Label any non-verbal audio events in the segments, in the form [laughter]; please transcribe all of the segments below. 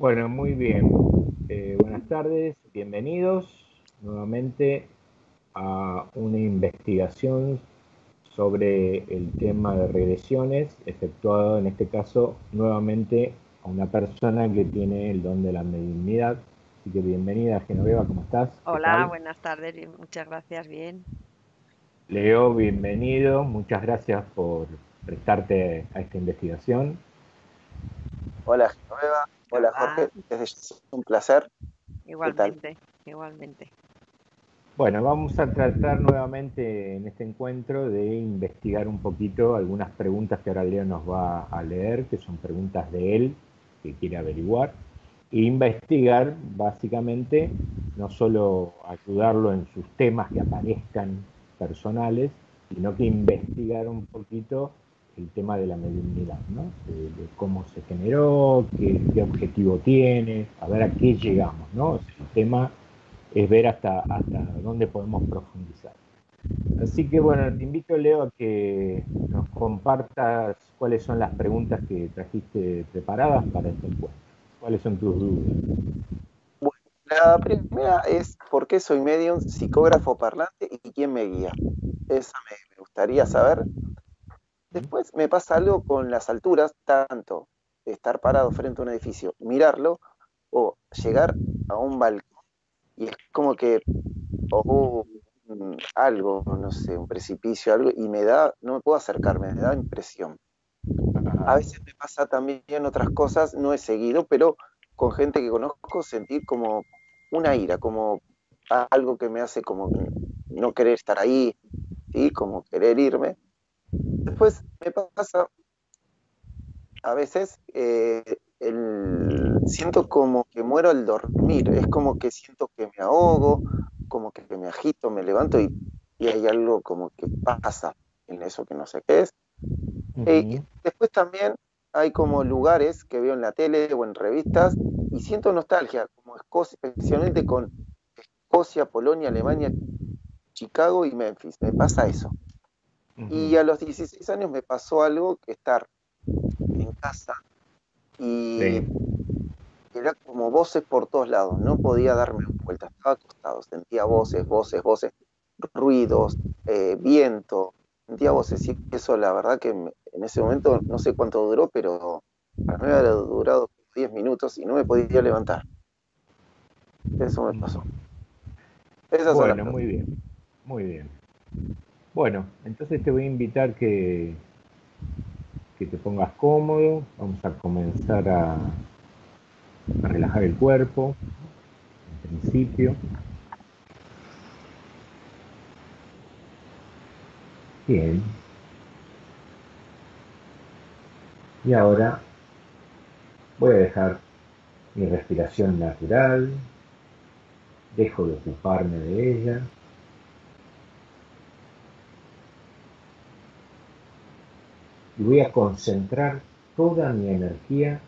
Bueno, muy bien. Eh, buenas tardes, bienvenidos nuevamente a una investigación sobre el tema de regresiones, efectuado en este caso nuevamente a una persona que tiene el don de la mediunidad. Así que bienvenida, Genoveva, ¿cómo estás? Hola, buenas tardes, muchas gracias, bien. Leo, bienvenido, muchas gracias por prestarte a esta investigación. Hola, Genoveva. Hola, Jorge. Es un placer. Igualmente, igualmente. Bueno, vamos a tratar nuevamente en este encuentro de investigar un poquito algunas preguntas que ahora Leo nos va a leer, que son preguntas de él, que quiere averiguar, e investigar básicamente, no solo ayudarlo en sus temas que aparezcan personales, sino que investigar un poquito el tema de la mediunidad, ¿no? De, cómo se generó, qué, objetivo tiene, a ver a qué llegamos, ¿no? el tema es ver hasta, hasta dónde podemos profundizar. Así que bueno, te invito Leo a que nos compartas cuáles son las preguntas que trajiste preparadas para este encuentro. ¿Cuáles son tus dudas? Bueno, la primera es ¿por qué soy medium, psicógrafo parlante y quién me guía? Esa me gustaría saber. Después me pasa algo con las alturas, tanto estar parado frente a un edificio, mirarlo, o llegar a un balcón y es como que, o algo, no sé, un precipicio, algo, y me da, no me puedo acercarme, me da impresión. A veces me pasa también otras cosas, no he seguido, pero con gente que conozco sentir como una ira, como algo que me hace como no querer estar ahí, ¿sí? como querer irme. Después me pasa a veces eh, el, siento como que muero al dormir, es como que siento que me ahogo, como que me agito, me levanto y, hay algo como que pasa en eso que no sé qué es. y después también hay como lugares que veo en la tele o en revistas y siento nostalgia, como Escocia, especialmente con Escocia, Polonia, Alemania, Chicago y Memphis. Me pasa eso. Y a los 16 años me pasó algo que estar en casa y era como voces por todos lados, no podía darme vuelta, estaba acostado, sentía voces, voces, voces, ruidos, eh, viento, sentía voces, y eso la verdad que en ese momento no sé cuánto duró, pero para mí había durado 10 minutos y no me podía levantar. Eso me pasó. bueno, muy bien, muy bien. Bueno, entonces te voy a invitar que que te pongas cómodo. Vamos a comenzar a, relajar el cuerpo, en principio. Bien. Y ahora voy a dejar mi respiración natural, dejo de ocuparme de ella. Y voy a concentrar toda mi energía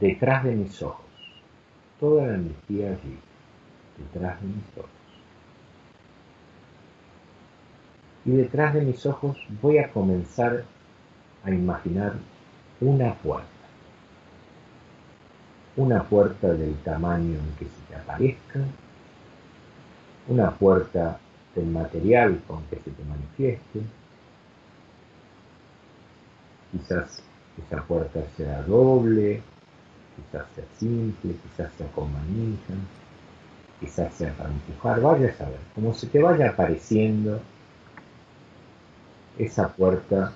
detrás de mis ojos. Toda la energía allí, detrás de mis ojos. Y detrás de mis ojos voy a comenzar a imaginar una puerta. Una puerta del tamaño en que se te aparezca. Una puerta del material con que se te manifieste. Quizás esa puerta sea doble, quizás sea simple, quizás sea con manija, quizás sea para empujar, vaya a saber, como se te vaya apareciendo esa puerta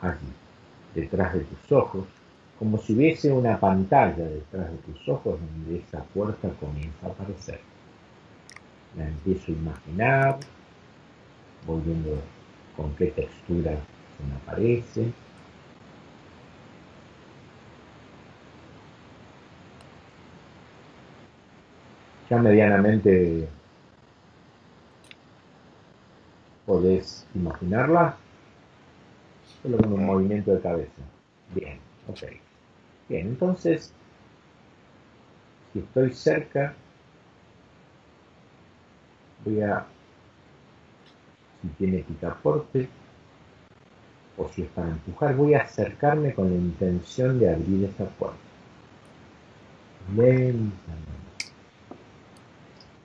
allí, detrás de tus ojos, como si hubiese una pantalla detrás de tus ojos donde esa puerta comienza a aparecer la empiezo a imaginar, voy viendo con qué textura se me aparece. Ya medianamente podés imaginarla, solo con un movimiento de cabeza. Bien, ok. Bien, entonces, si estoy cerca voy a, si tiene picaporte, o si es para empujar, voy a acercarme con la intención de abrir esa puerta. Lentamente.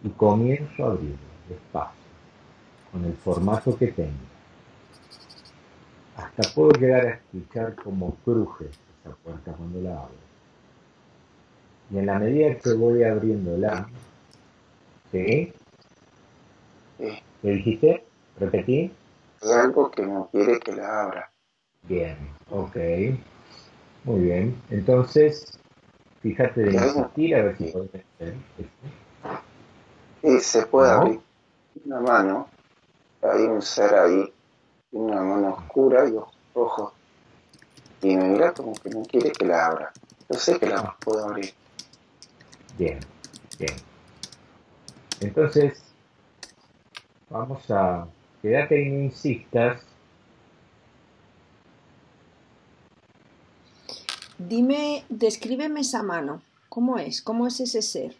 Y comienzo a abrirlo despacio, con el formato que tengo. Hasta puedo llegar a escuchar cómo cruje esa puerta cuando la abro. Y en la medida que voy abriéndola, ¿sí? Sí. ¿Qué dijiste? ¿Repetí? Hay algo que no quiere que la abra. Bien, ok. Muy bien. Entonces, fíjate de insistir a ver si puedes hacer Y se puede ¿No? abrir una mano. Hay un ser ahí, una mano oscura y ojos. Y me mira como que no quiere que la abra. Yo sé que la puedo abrir. Bien, bien. Entonces, vamos a... Quédate y no insistas. Dime, descríbeme esa mano. ¿Cómo es? ¿Cómo es ese ser?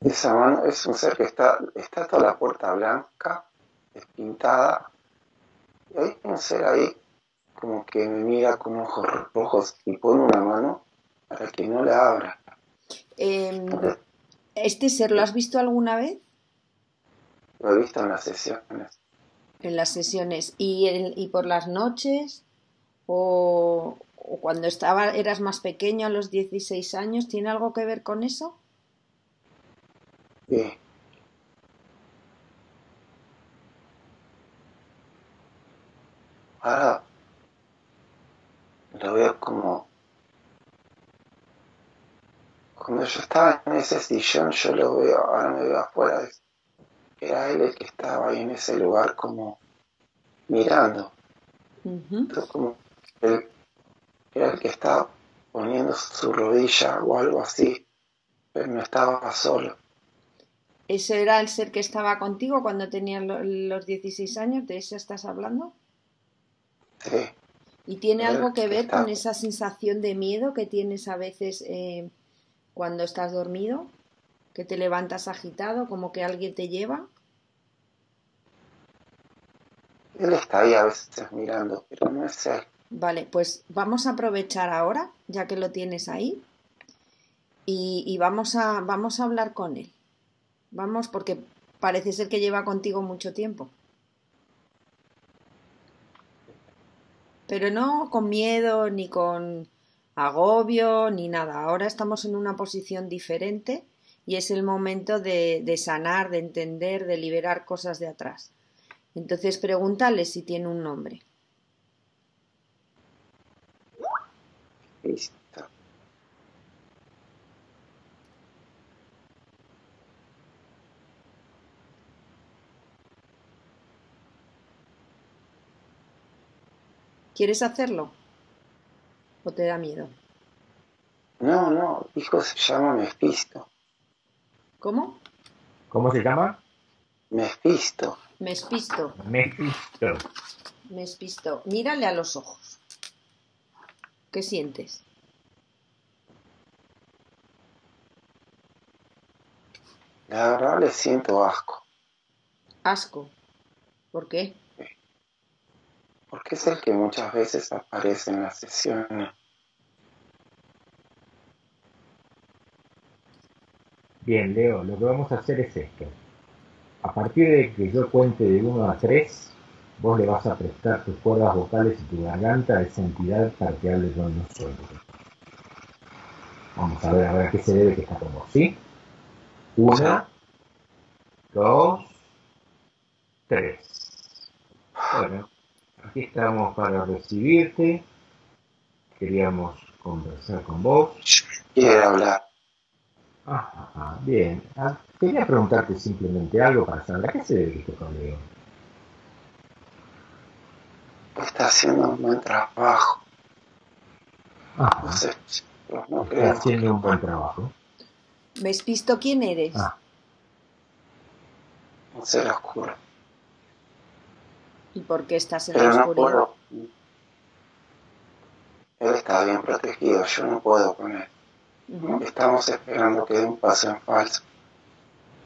Esa mano es un ser que está, está toda la puerta blanca, despintada. Y hay un ser ahí como que me mira con ojos rojos y pone una mano para que no la abra. Em, ¿Este ser lo has visto alguna vez? Lo he visto en las sesiones. En las sesiones. ¿Y, el- y por las noches? ¿O, o cuando estaba, eras más pequeño a los 16 años? ¿Tiene algo que ver con eso? Sí. Ahora lo veo como cuando yo estaba en ese sillón, yo lo veo, ahora me veo afuera. de- Era él el que estaba ahí en ese lugar como mirando. Entonces, como él era el que estaba poniendo su rodilla o algo así, pero no estaba solo. ¿Ese era el ser que estaba contigo cuando tenías lo- los 16 años? ¿De ese estás hablando? Sí. ¿Y tiene algo que ver con esa sensación de miedo que tienes a veces eh, cuando estás dormido? ¿Que te levantas agitado, como que alguien te lleva? Él está ahí a veces mirando, pero no es él. Vale, pues vamos a aprovechar ahora, ya que lo tienes ahí, y, y vamos a, vamos a hablar con él. Vamos, porque parece ser que lleva contigo mucho tiempo. Pero no con miedo, ni con agobio, ni nada. Ahora estamos en una posición diferente y es el momento de, de sanar, de entender, de liberar cosas de atrás. Entonces pregúntale si tiene un nombre. Listo. ¿Quieres hacerlo? ¿O te da miedo? No, no, hijo se llama Mefisto. ¿Cómo? ¿Cómo se llama? Mefisto. Mespisto, Mephisto. Mespisto. Mírale a los ojos. ¿Qué sientes? La verdad le siento asco, Asco. ¿Por qué? porque es el que muchas veces aparece en las sesiones. Bien, Leo, lo que vamos a hacer es esto. A partir de que yo cuente de 1 a 3, vos le vas a prestar tus cuerdas vocales y tu garganta a esa entidad para que hable con nosotros. Vamos a ver a ver a qué se debe que está con vos, ¿sí? Una, dos, tres. Bueno, aquí estamos para recibirte. Queríamos conversar con vos. Quiere hablar. Ajá, ajá, bien. Ah, quería preguntarte simplemente algo para saber a qué se debe este correo. Está haciendo un buen trabajo. No Ajá, sé, chicos, no está creo. haciendo un buen trabajo. Mespisto, ¿quién eres? Ah, No oscuro. ¿Y por qué estás en la Pero no oscuridad? puedo. Él está bien protegido, yo no puedo con él. Estamos esperando que dé un paso en falso,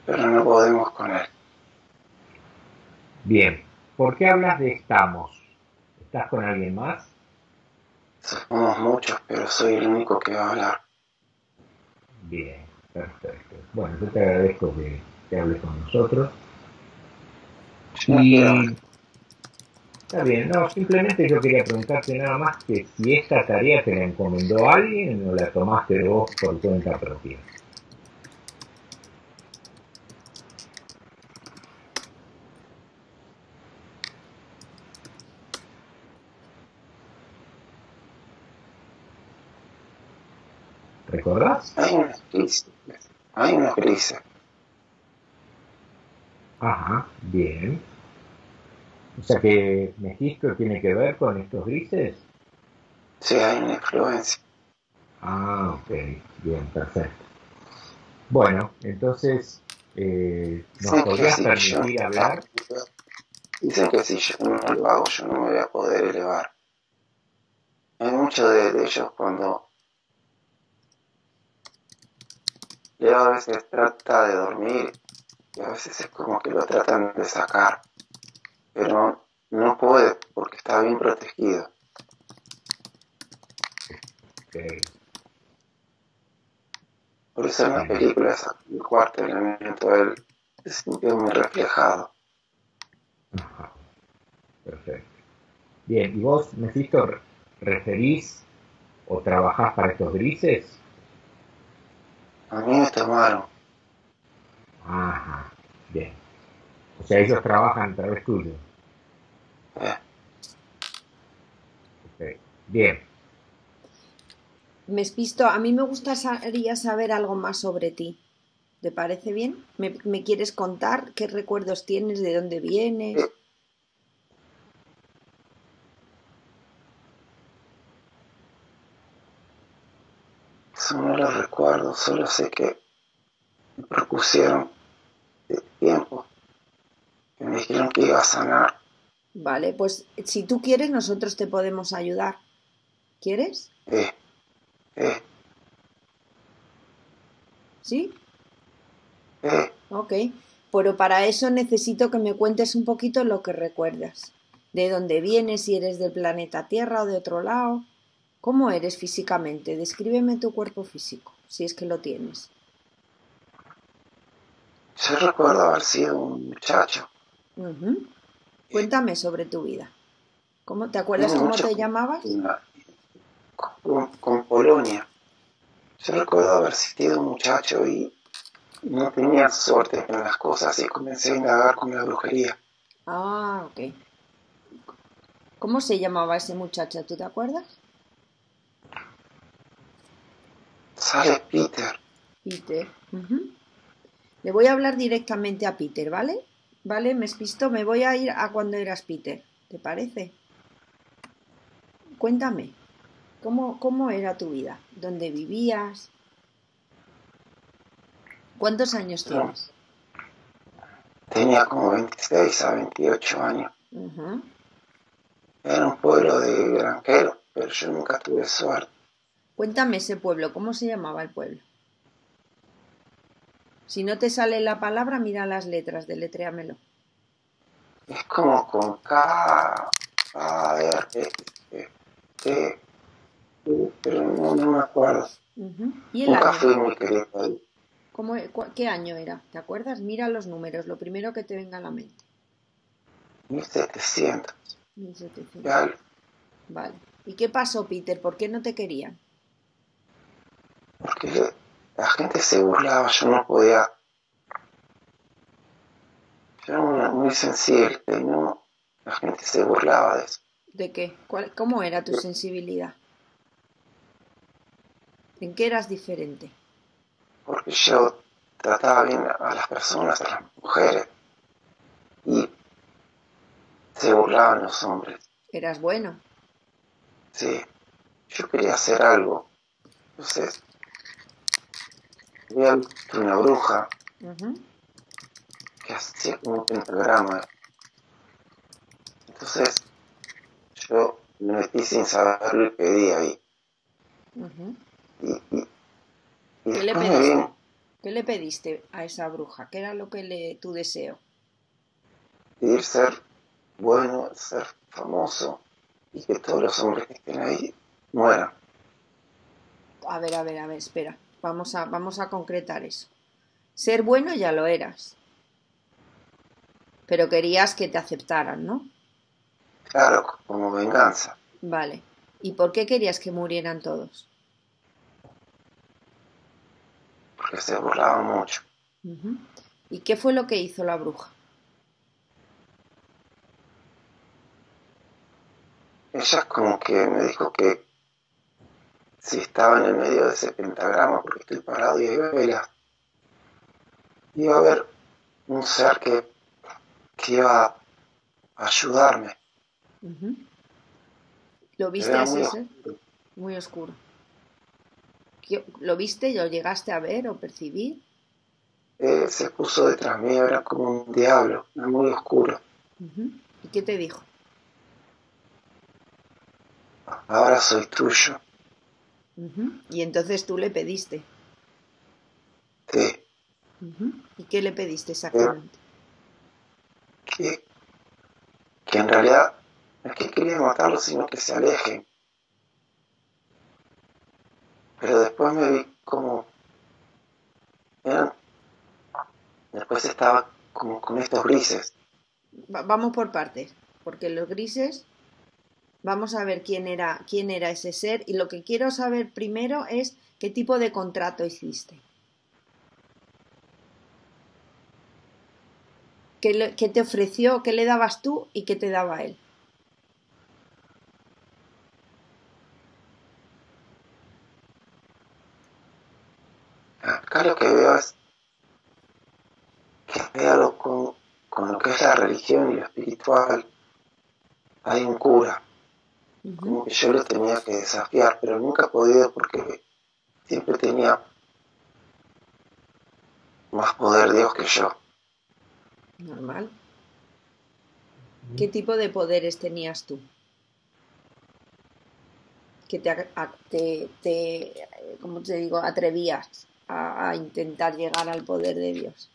pero no podemos con él. bien. ¿Por qué hablas de estamos? ¿Estás con alguien más? Somos muchos, pero soy el único que va a hablar. Bien, perfecto. Bueno, yo te agradezco que, que hables con nosotros. Y... Está bien, no, simplemente yo quería preguntarte nada más que si esta tarea te la encomendó alguien o la tomaste vos por cuenta propia. ¿Recordás? Hay una crisis. Hay una crisis. Ajá, bien. O sea que Mephisto tiene que ver con estos grises. Sí, hay una influencia. Ah, ok, bien, perfecto. Bueno, entonces, eh, ¿nos podrías permitir yo- hablar? Dicen que si yo no lo hago, yo no me voy a poder elevar. Hay muchos de, de ellos cuando Leo a veces trata de dormir y a veces es como que lo tratan de sacar, pero no puede porque está bien protegido. Ok, Por eso en la película, esa- el cuarto elemento, él se sintió muy reflejado. Ajá, perfecto. Bien, ¿y vos, Mephisto, re- referís o trabajás para estos grises? A mí me tomaron, Ajá. O sea, ellos trabajan a través tuyo. eh, Ok, Bien, Mespisto, a mí me gustaría saber algo más sobre ti. ¿Te parece bien? ¿Me, me quieres contar qué recuerdos tienes, de dónde vienes? eso no lo recuerdo, solo sé que me propusieron de tiempo, me dijeron que iba a sanar. Vale, pues si tú quieres, nosotros te podemos ayudar. ¿Quieres? Eh, eh, ¿Sí? eh, Ok. Pero para eso necesito que me cuentes un poquito lo que recuerdas. ¿De dónde vienes? Si eres del planeta Tierra o de otro lado. ¿Cómo eres físicamente? Descríbeme tu cuerpo físico, si es que lo tienes. yo recuerdo haber sido un muchacho, Ujú. Cuéntame sobre tu vida. ¿Cómo, ¿Te acuerdas cómo te con- llamabas? con, con Polonia. Yo recuerdo haber sido un muchacho y no tenía suerte en las cosas y comencé a indagar con la brujería. Ah, ok. ¿Cómo se llamaba ese muchacho? ¿Tú te acuerdas? Sale Peter. Peter. Le voy a hablar directamente a Peter, ¿vale? ¿Vale? Me espisto, me voy a ir a cuando eras Peter. ¿Te parece? Cuéntame, ¿cómo, cómo era tu vida? ¿Dónde vivías? ¿Cuántos años tienes? Tenía como 26 a 28 años. Ujú. Era un pueblo de granjeros, pero yo nunca tuve suerte. Cuéntame ese pueblo, ¿cómo se llamaba el pueblo? Si no te sale la palabra, mira las letras, deletréamelo. Es como con K, A, R, E, T, U, pero no, no me acuerdo. Ujú. ¿Y el Nunca año? fui muy querido ahí. ¿Cómo, e- ¿Qué año era? ¿Te acuerdas? Mira los números, lo primero que te venga a la mente. 1700. 1700. Ya, Vale. ¿Y qué pasó, Peter? ¿Por qué no te querían? porque la gente se burlaba, yo no podía. Yo era muy, muy sensible y no, la gente se burlaba de eso. ¿De qué? ¿Cuál- ¿Cómo era tu sensibilidad? ¿En qué eras diferente? Porque yo trataba bien a las personas, a las mujeres, y se burlaban los hombres. Eras bueno. Sí, yo quería hacer algo. Entonces, visto una bruja que hacía como un pentagrama. Entonces, yo me metí sin saberlo y pedí ahí. Ujú. Y, y, y ¿Qué le pediste? ¿Qué le pediste a esa bruja? ¿Qué era lo que le tu deseo? pedir ser bueno, ser famoso y que todos los hombres que estén ahí mueran. A ver, a ver, a ver, espera. Vamos a, vamos a concretar eso. Ser bueno ya lo eras. Pero querías que te aceptaran, ¿no? Claro, como venganza. Vale. ¿Y por qué querías que murieran todos? Porque se burlaban mucho. ¿Y qué fue lo que hizo la bruja? Ella como que me dijo que si estaba en el medio de ese pentagrama, porque estoy parado y hay velas, iba a haber un ser que, que iba a ayudarme. ¿Lo viste a ese ser? Muy oscuro. ¿Lo viste y lo llegaste a ver o percibir? se puso detrás mío, era como un diablo, era muy oscuro. ¿Y qué te dijo? Ahora soy tuyo. Y entonces tú le pediste. Sí. ¿Y qué le pediste exactamente? Que, que en realidad no es que quería matarlo, sino que se alejen. Pero después me vi como... Después estaba como con estos grises. vamos por partes, porque los grises Vamos a ver quién era, quién era ese ser y lo que quiero saber primero es qué tipo de contrato hiciste. ¿Qué, te ofreció, qué le dabas tú y qué te daba él? Acá lo que veo es que veo con, con lo que es la religión y lo espiritual. Hay un cura como que yo lo tenía que desafiar, pero nunca he podido porque siempre tenía más poder Dios que yo. Normal. ¿Qué tipo de poderes tenías tú? Que te, te, ¿cómo te digo, atrevías a, intentar llegar al poder de Dios.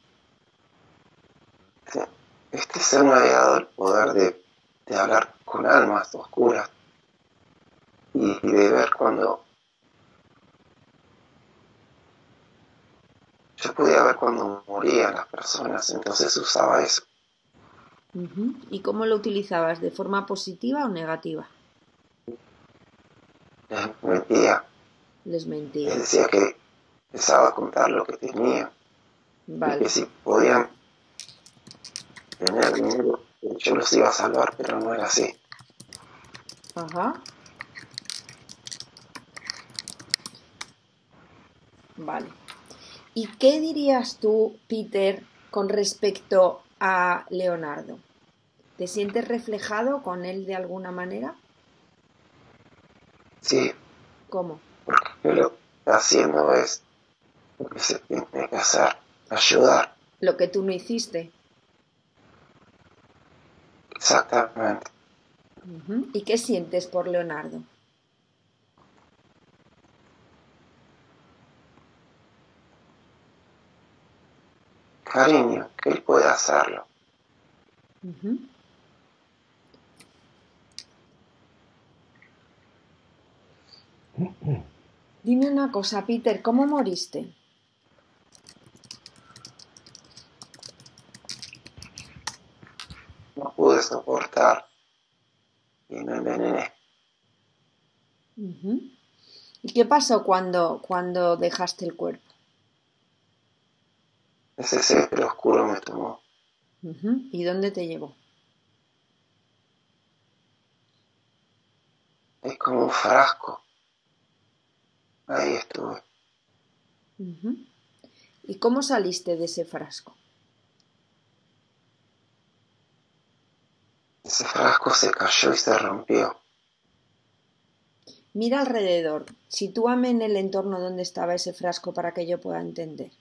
Este ser me había dado el poder de, de hablar con almas oscuras y, de ver cuando yo podía ver cuando morían las personas, entonces usaba eso. ¿Y cómo lo utilizabas? ¿De forma positiva o negativa? Les mentía. Les mentía. Les decía que empezaba a contar lo que tenía. Vale. que si podían tener dinero, yo los iba a salvar, pero no era así. Ajá. Vale. ¿Y qué dirías tú, Peter, con respecto a Leonardo? ¿Te sientes reflejado con él de alguna manera? Sí. ¿Cómo? Porque lo que está haciendo es lo que se tiene que hacer, ayudar. Lo que tú no hiciste. Exactamente. ¿Y qué sientes por Leonardo? Cariño, que él puede hacerlo. Dime una cosa, Peter, ¿cómo moriste? No pude soportar y me envenené. ¿Y qué pasó cuando, cuando dejaste el cuerpo? Ese ser oscuro me tomó. ¿Y dónde te llevó? Es como un frasco. Ahí estuve. ¿Y cómo saliste de ese frasco? Ese frasco se cayó y se rompió. Mira alrededor. Sitúame en el entorno donde estaba ese frasco para que yo pueda entender.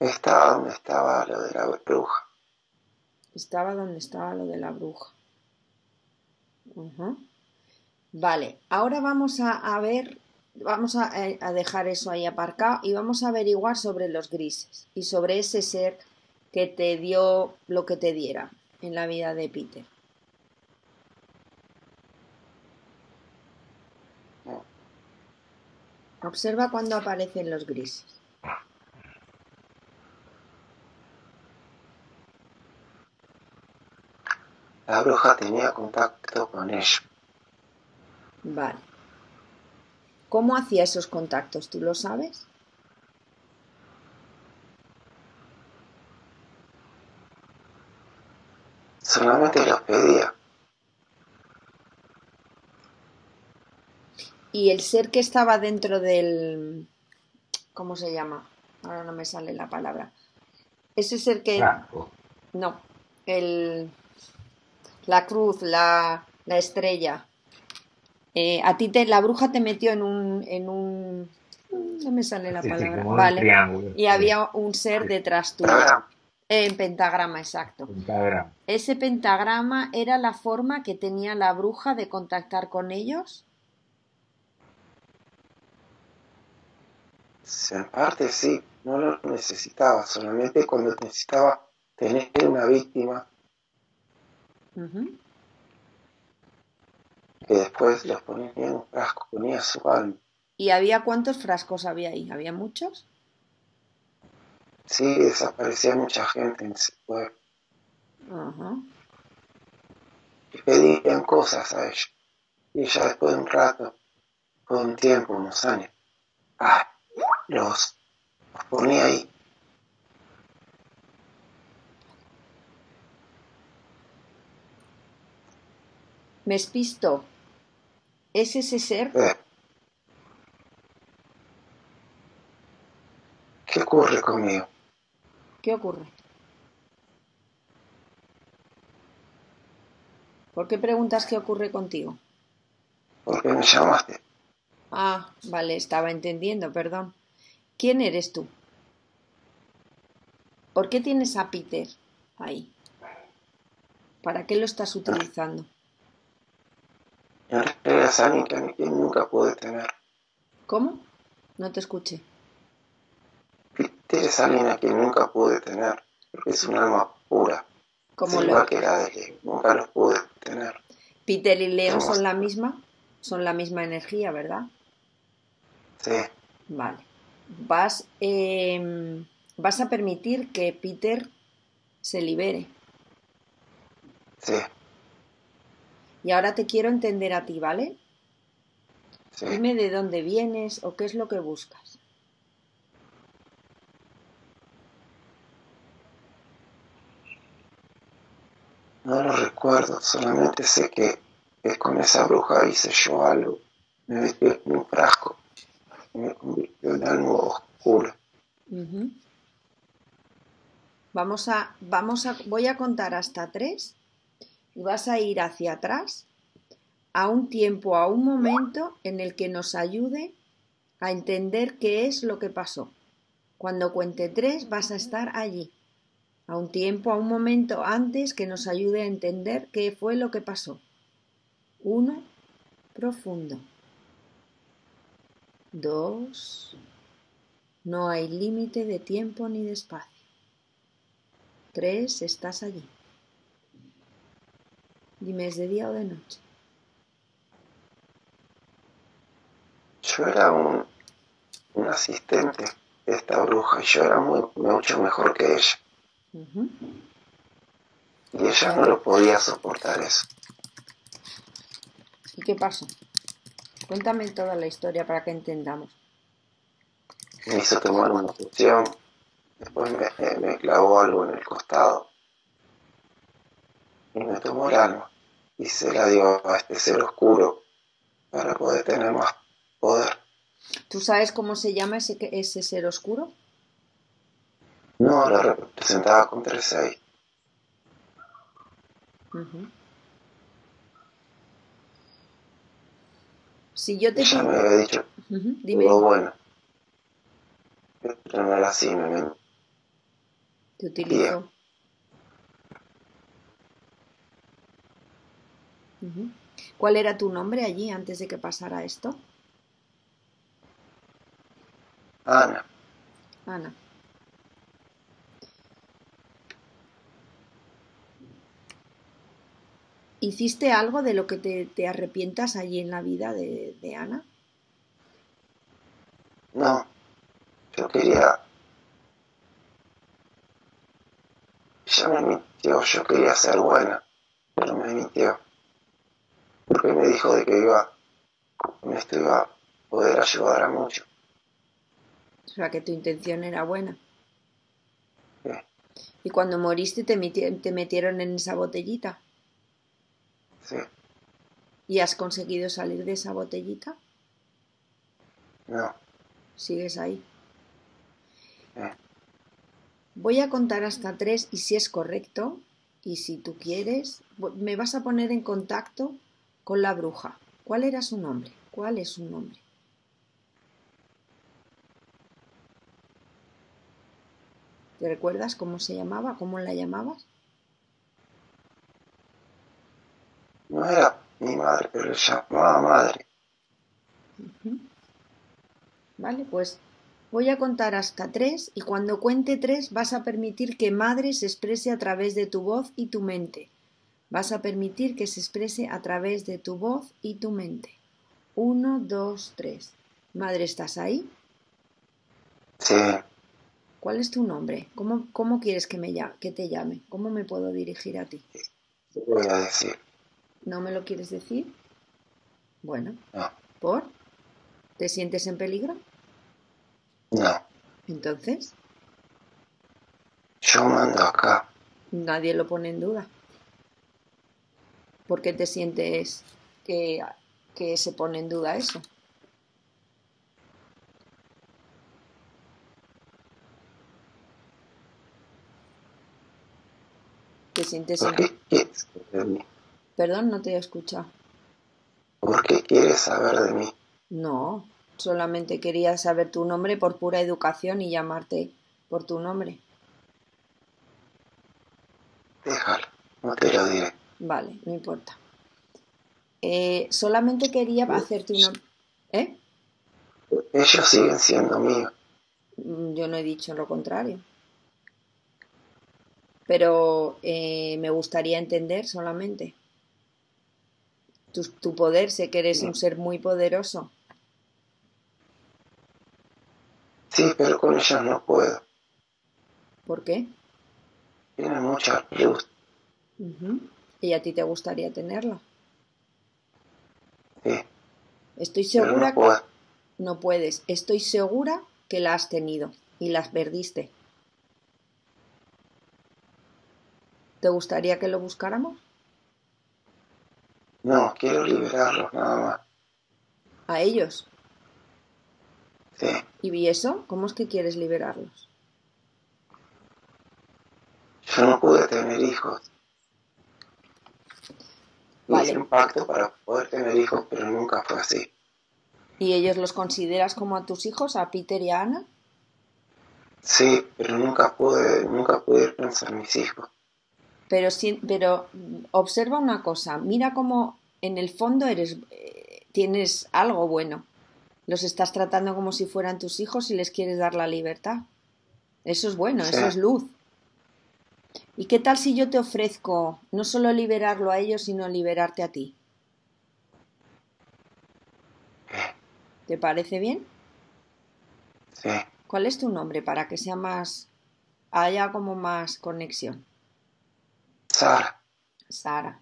Estaba donde estaba lo de la bruja. Estaba donde estaba lo de la bruja. Vale, ahora vamos a, ver, vamos a, eh, a, dejar eso ahí aparcado y vamos a averiguar sobre los grises y sobre ese ser que te dio lo que te diera en la vida de Peter. Oh. Observa cuando aparecen los grises. La bruja tenía contacto con ella. Vale. ¿Cómo hacía esos contactos? ¿Tú lo sabes? Solamente los pedía. Y el ser que estaba dentro del... ¿Cómo se llama? Ahora no me sale la palabra. Ese ser que... No, el... La cruz, la, la estrella. Eh, a ti te, la bruja te metió en un, en un, no me sale la palabra, vale. y había un ser detrás tuyo. En pentagrama, exacto. ¿Ese pentagrama era la forma que tenía la bruja de contactar con ellos? En parte sí, no lo necesitaba, solamente cuando necesitaba tener una víctima que después los ponía en un frasco, ponía su alma. ¿Y había cuántos frascos había ahí? ¿Había muchos? Sí, desaparecía mucha gente en ese pueblo. Y pedían cosas a ella. Y ella después de un rato, con un tiempo, unos años, ah, los ponía ahí. Me espisto. ¿Es ese ser? ¿Qué ocurre conmigo? ¿Qué ocurre? ¿Por qué preguntas qué ocurre contigo? Porque me llamaste. Ah, vale, estaba entendiendo, perdón. ¿Quién eres tú? ¿Por qué tienes a Peter ahí? ¿Para qué lo estás utilizando? Es alguien que nunca pude tener. ¿Cómo? No te escuché. Peter es alguien a quien nunca pude tener, porque es un alma pura. Como lo que de que nunca los pude tener. Peter y Leo son la misma, son la misma energía, ¿verdad? Sí. Vale. Vas, em, vas a permitir que Peter se libere. Sí. Y ahora te quiero entender a ti, ¿vale? Dime de dónde vienes o qué es lo que buscas. No lo recuerdo, solamente sé que, con esa bruja hice yo algo. Me en un frasco y me convirtió en algo oscuro. Vamos a, vamos a, voy a contar hasta tres y vas a ir hacia atrás a un tiempo, a un momento en el que nos ayude a entender qué es lo que pasó. Cuando cuente tres vas a estar allí, a un tiempo, a un momento antes que nos ayude a entender qué fue lo que pasó. Uno, profundo. Dos, no hay límite de tiempo ni de espacio. Tres, estás allí. Dime, ¿es de día o de noche? Yo era un, asistente de esta bruja y yo era muy, mucho mejor que ella. Y ella no lo podía soportar eso. ¿Y qué pasó? Cuéntame toda la historia para que entendamos. Me hizo tomar una poción, después me, me clavó algo en el costado y me tomó el alma y se la dio a este ser oscuro para poder tener más poder. ¿Tú sabes cómo se llama ese, ese ser oscuro? No, lo representaba con tres seis. Si yo te Ya me había dicho Dime. Todo bueno. Pero no era así, me Te utilizo. ¿Cuál era tu nombre allí antes de que pasara esto? Ana. Ana. ¿Hiciste algo de lo que te, arrepientas allí en la vida de, Ana? No, yo quería... Ella me mintió, yo quería ser buena, pero me mintió. Porque me dijo de que iba, esto iba a poder ayudar a mucho. O sea, que tu intención era buena. ¿Y cuando moriste te, te metieron en esa botellita? Sí. ¿Y has conseguido salir de esa botellita? No. ¿Sigues ahí? Voy a contar hasta tres y si es correcto, y si tú quieres, me vas a poner en contacto con la bruja. ¿Cuál era su nombre? ¿Cuál es su nombre? ¿Te recuerdas cómo se llamaba? ¿Cómo la llamabas? No era mi madre, pero se llamaba madre. Vale, pues voy a contar hasta tres y cuando cuente tres vas a permitir que madre se exprese a través de tu voz y tu mente. Vas a permitir que se exprese a través de tu voz y tu mente. Uno, dos, tres. Madre, ¿estás ahí? Sí. ¿Cuál es tu nombre? ¿Cómo, cómo quieres que, me que te llame? ¿Cómo me puedo dirigir a ti? Voy a decir. ¿No me lo quieres decir? Bueno. No. ¿Por? ¿Te sientes en peligro? No. Entonces. Yo mando acá. Nadie lo pone en duda. ¿Por qué te sientes que, que se pone en duda eso? ¿Te sientes. Perdón, no te he escuchado. ¿Por qué quieres saber de mí? No, solamente quería saber tu nombre por pura educación y llamarte por tu nombre. Déjalo, no te lo diré. Vale, no importa. Eh, solamente quería hacerte una... ¿Eh? Ellos siguen siendo míos. Mm, Yo no he dicho lo contrario. Pero eh, me gustaría entender solamente. Tu, tu poder, sé que eres un ser muy poderoso. Sí, pero con ellos no puedo. ¿Por qué? Tienen mucha luz. ¿Y a ti te gustaría tenerla? Sí, Estoy segura no que no puedes. Estoy segura que la has tenido y las perdiste. ¿Te gustaría que lo buscáramos? No, quiero liberarlos nada más. A ellos. Sí, ¿Y eso? ¿Cómo es que quieres liberarlos? yo no pude tener hijos. Vale. Hice un pacto para poder tener hijos, pero nunca fue así. ¿Y ellos los consideras como a tus hijos, a Peter y a Ana? Sí, pero nunca pude, nunca pude pensar mis hijos. Pero, sí- pero observa una cosa, mira cómo en el fondo eres, eh, tienes algo bueno. Los estás tratando como si fueran tus hijos y les quieres dar la libertad. Eso es bueno, Sí. eso es luz. ¿Y qué tal si yo te ofrezco no solo liberarlo a ellos, sino liberarte a ti? ¿Te parece bien? Sí, ¿Cuál es tu nombre para que sea más, haya como más conexión? Sara, Sara.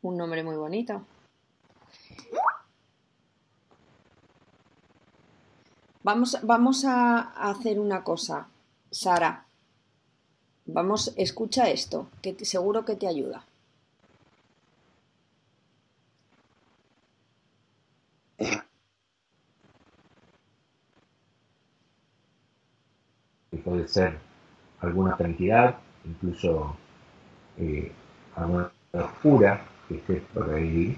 Un nombre muy bonito. Vamos, vamos a a hacer una cosa, Sara. Vamos, escucha esto, que seguro que te ayuda. puede ser alguna otra entidad, incluso eh, alguna oscura que esté por ahí.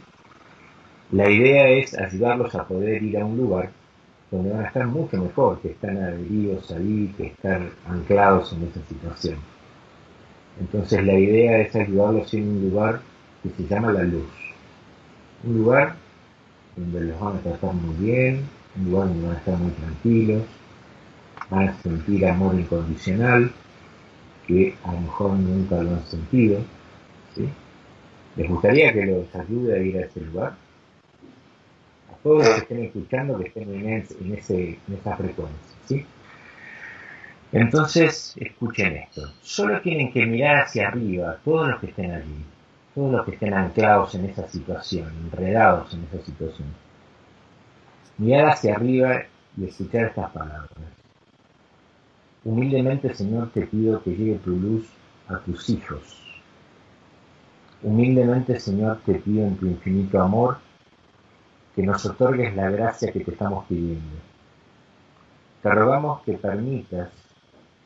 La idea es ayudarlos a poder ir a un lugar donde van a estar mucho mejor, que están adheridos ahí, que están anclados en esa situación. Entonces la idea es ayudarlos en un lugar que se llama la luz. Un lugar donde los van a tratar muy bien, un lugar donde van a estar muy tranquilos, van a sentir amor incondicional, que a lo mejor nunca lo han sentido. ¿sí? ¿Les gustaría que los ayude a ir a ese lugar? todos los que estén escuchando que estén en, ese, en esa frecuencia. ¿sí? Entonces, escuchen esto. Solo tienen que mirar hacia arriba, todos los que estén allí, todos los que estén anclados en esa situación, enredados en esa situación. Mirar hacia arriba y escuchar estas palabras. Humildemente, Señor, te pido que llegue tu luz a tus hijos. Humildemente, Señor, te pido en tu infinito amor que nos otorgues la gracia que te estamos pidiendo. Te rogamos que permitas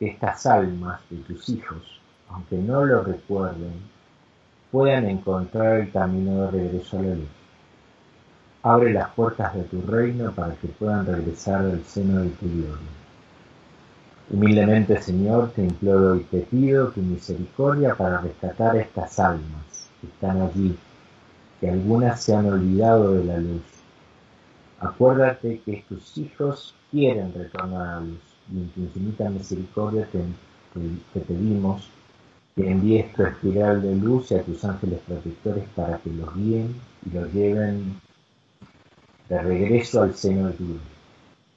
estas almas de tus hijos, aunque no lo recuerden, puedan encontrar el camino de regreso a la luz. Abre las puertas de tu reino para que puedan regresar al seno de tu gloria. Humildemente, Señor, te imploro y te pido tu misericordia para rescatar estas almas que están allí, que algunas se han olvidado de la luz. Acuérdate que tus hijos quieren retornar a la luz y infinita misericordia te, te pedimos que envíes tu espiral de luz a tus ángeles protectores para que los guíen y los lleven de regreso al seno de tu luz.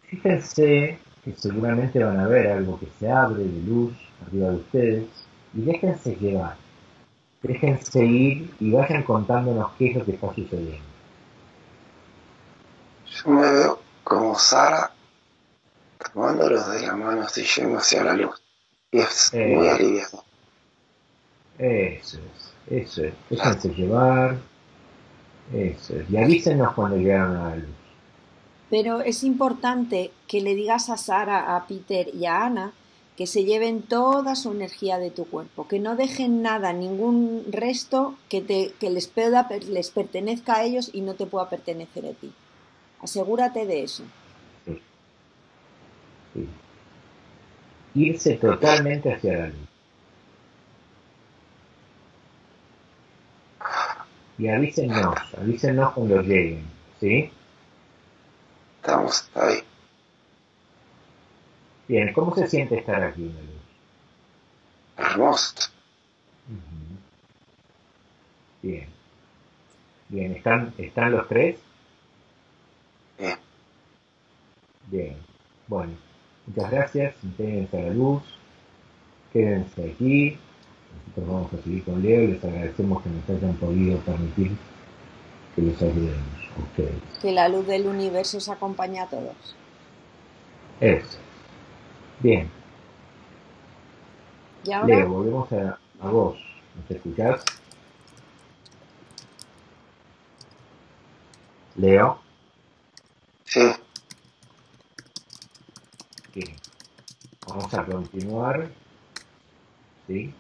Fíjense que seguramente van a ver algo que se abre de luz arriba de ustedes y déjense llevar, déjense ir y vayan contándonos qué es lo que está sucediendo. Yo me veo como Sara tomándolos de la mano y yendo hacia la luz. Y es muy aliviado. Eso es, eso es. Déjense llevar. Eso es. Y avísenos cuando llegan a la luz. Pero es importante que le digas a Sara, a Peter y a Ana que se lleven toda su energía de tu cuerpo, que no dejen nada, ningún resto que, te, que les, pueda, les pertenezca a ellos y no te pueda pertenecer a ti. Asegúrate de eso. Sí. Irse totalmente hacia la luz. Y avísenos, avísenos cuando lleguen, ¿sí? Estamos ahí. Bien, ¿cómo se siente estar aquí en la luz? Hermoso. Bien. Bien, ¿están, ¿están los tres? Bien. Bien. Bueno, muchas gracias. Inténganse a la luz. Quédense aquí. Nosotros vamos a seguir con Leo y les agradecemos que nos hayan podido permitir que les ayudemos a ustedes. Que la luz del universo os acompañe a todos. Eso. Bien. ¿Y ahora? Leo, volvemos a, a vos. ¿Nos escuchás? Leo. Sí. Bien. Vamos a continuar. ¿Sí?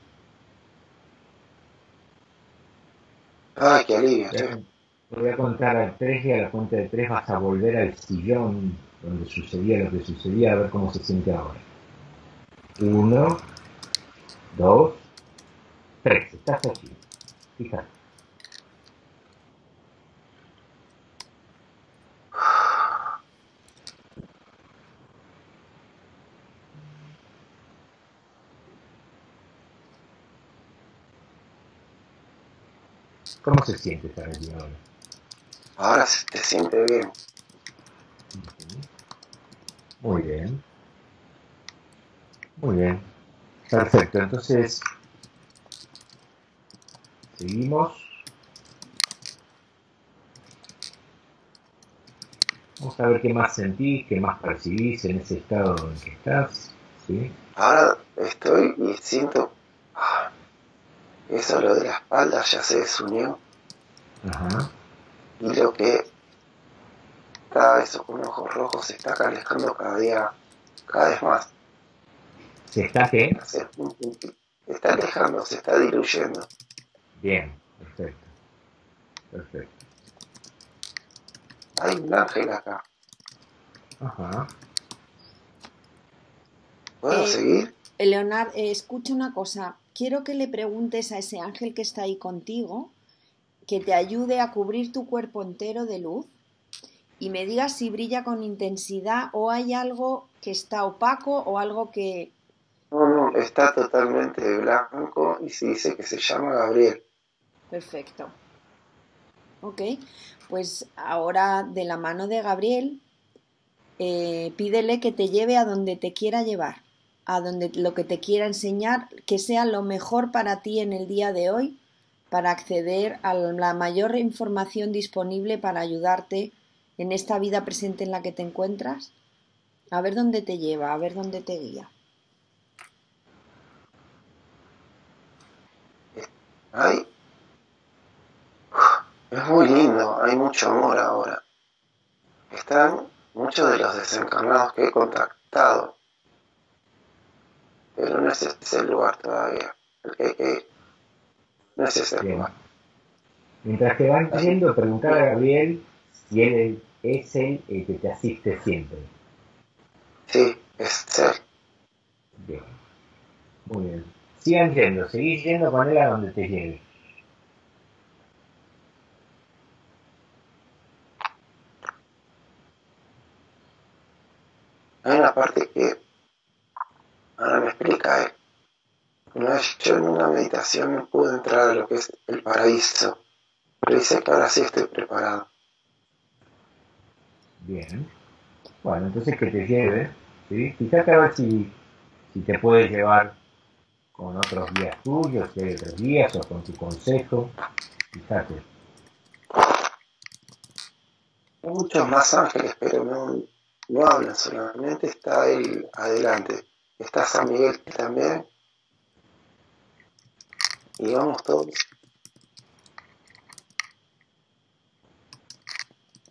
Ay, qué alivio. Voy a, sí. voy a contar al 3 y a la cuenta de 3 vas a volver al sillón donde sucedía lo que sucedía a ver cómo se siente ahora. 1, 2, 3. Estás aquí. Fíjate. ¿Cómo se siente estar aquí ahora? Ahora se te siente bien. Muy bien. Muy bien. Perfecto. Entonces, seguimos. Vamos a ver qué más sentís, qué más percibís en ese estado en que estás. ¿sí? Ahora estoy y siento. Eso lo de la espalda ya se desunió. Ajá. Y lo que cada vez con ojos rojos se está alejando cada día, cada vez más. ¿Se está qué? Se se está alejando, se está diluyendo. Bien. Perfecto. Perfecto. Hay un ángel acá. Ajá. ¿Puedo Eh, seguir? Leonard, eh, escucha una cosa. Quiero que le preguntes a ese ángel que está ahí contigo que te ayude a cubrir tu cuerpo entero de luz y me digas si brilla con intensidad o hay algo que está opaco o algo que... No, no, está totalmente blanco y se dice que se llama Gabriel. Perfecto. Ok, pues ahora de la mano de Gabriel, eh, pídele que te lleve a donde te quiera llevar, a donde lo que te quiera enseñar, que sea lo mejor para ti en el día de hoy, para acceder a la mayor información disponible para ayudarte en esta vida presente en la que te encuentras. A ver dónde te lleva, a ver dónde te guía. Ay, es muy lindo, hay mucho amor ahora. Están muchos de los desencarnados que he contactado, pero no es ese el lugar todavía. El que, que no es ese el lugar. Mientras que van yendo, preguntar a Gabriel si él es él el que te asiste siempre. Sí, es él. Bien. Muy bien. Sigan yendo, seguís yendo con él a donde te lleve. Hay una parte que explica él. Una vez yo en una meditación no pude entrar a lo que es el paraíso, pero dice que ahora sí estoy preparado. Bien. Bueno, entonces que te lleve, ¿sí? Fíjate a ver si, si te puede llevar con otros guías tuyos, hay otros guías o con tu consejo. Fíjate. Hay muchos más ángeles, pero no, no hablan solamente, está él adelante. Está San Miguel también. Y vamos todos.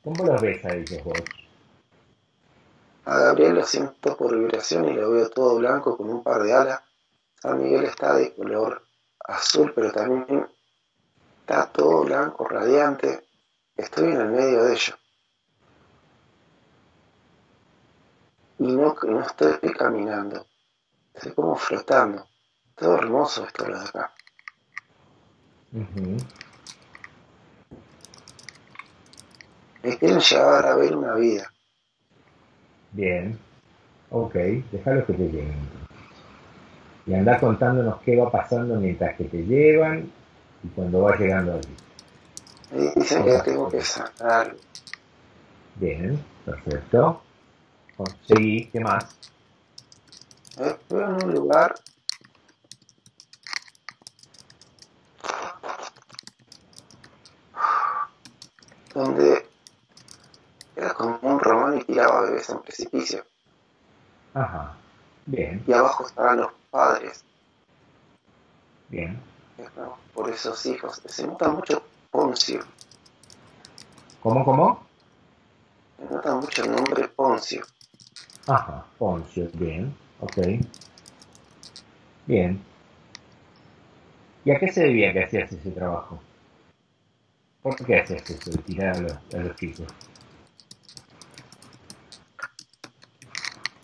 ¿Cómo los ves a ellos vos? A Gabriel lo siento por vibración y lo veo todo blanco con un par de alas. San Miguel está de color azul, pero también está todo blanco, radiante. Estoy en el medio de ellos. Y no, no estoy caminando. Estoy como flotando. Todo hermoso esto lo de acá. Ujú. Me quieren llevar a ver una vida. Bien. Ok, déjalo que te lleven. Y anda contándonos qué va pasando mientras que te llevan y cuando vas llegando allí. Y dicen que tengo que sanar. Bien, perfecto. Seguí, ¿qué más? Estoy en un lugar donde era como un román y tiraba bebés en precipicio. Ajá. Bien, Y abajo estaban los padres, bien. por esos hijos. Se nota mucho Poncio, ¿Cómo, cómo? se nota mucho el nombre Poncio. Ajá, Poncio, bien, ok. Bien. ¿Y a qué se debía que hacías ese trabajo? ¿Por qué hacías eso de tirar a los, a los?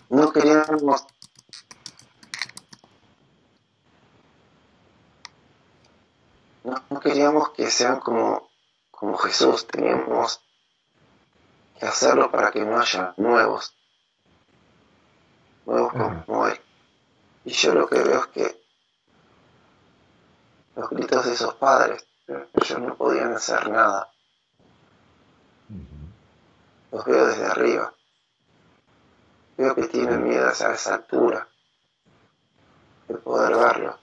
No queríamos no queríamos que sean como, como Jesús, teníamos que hacerlo para que no haya nuevos, nuevos como él. Y yo lo que veo es que los gritos de esos padres, ellos no podían hacer nada, los veo desde arriba. Veo que tienen miedo a esa altura de poder verlo.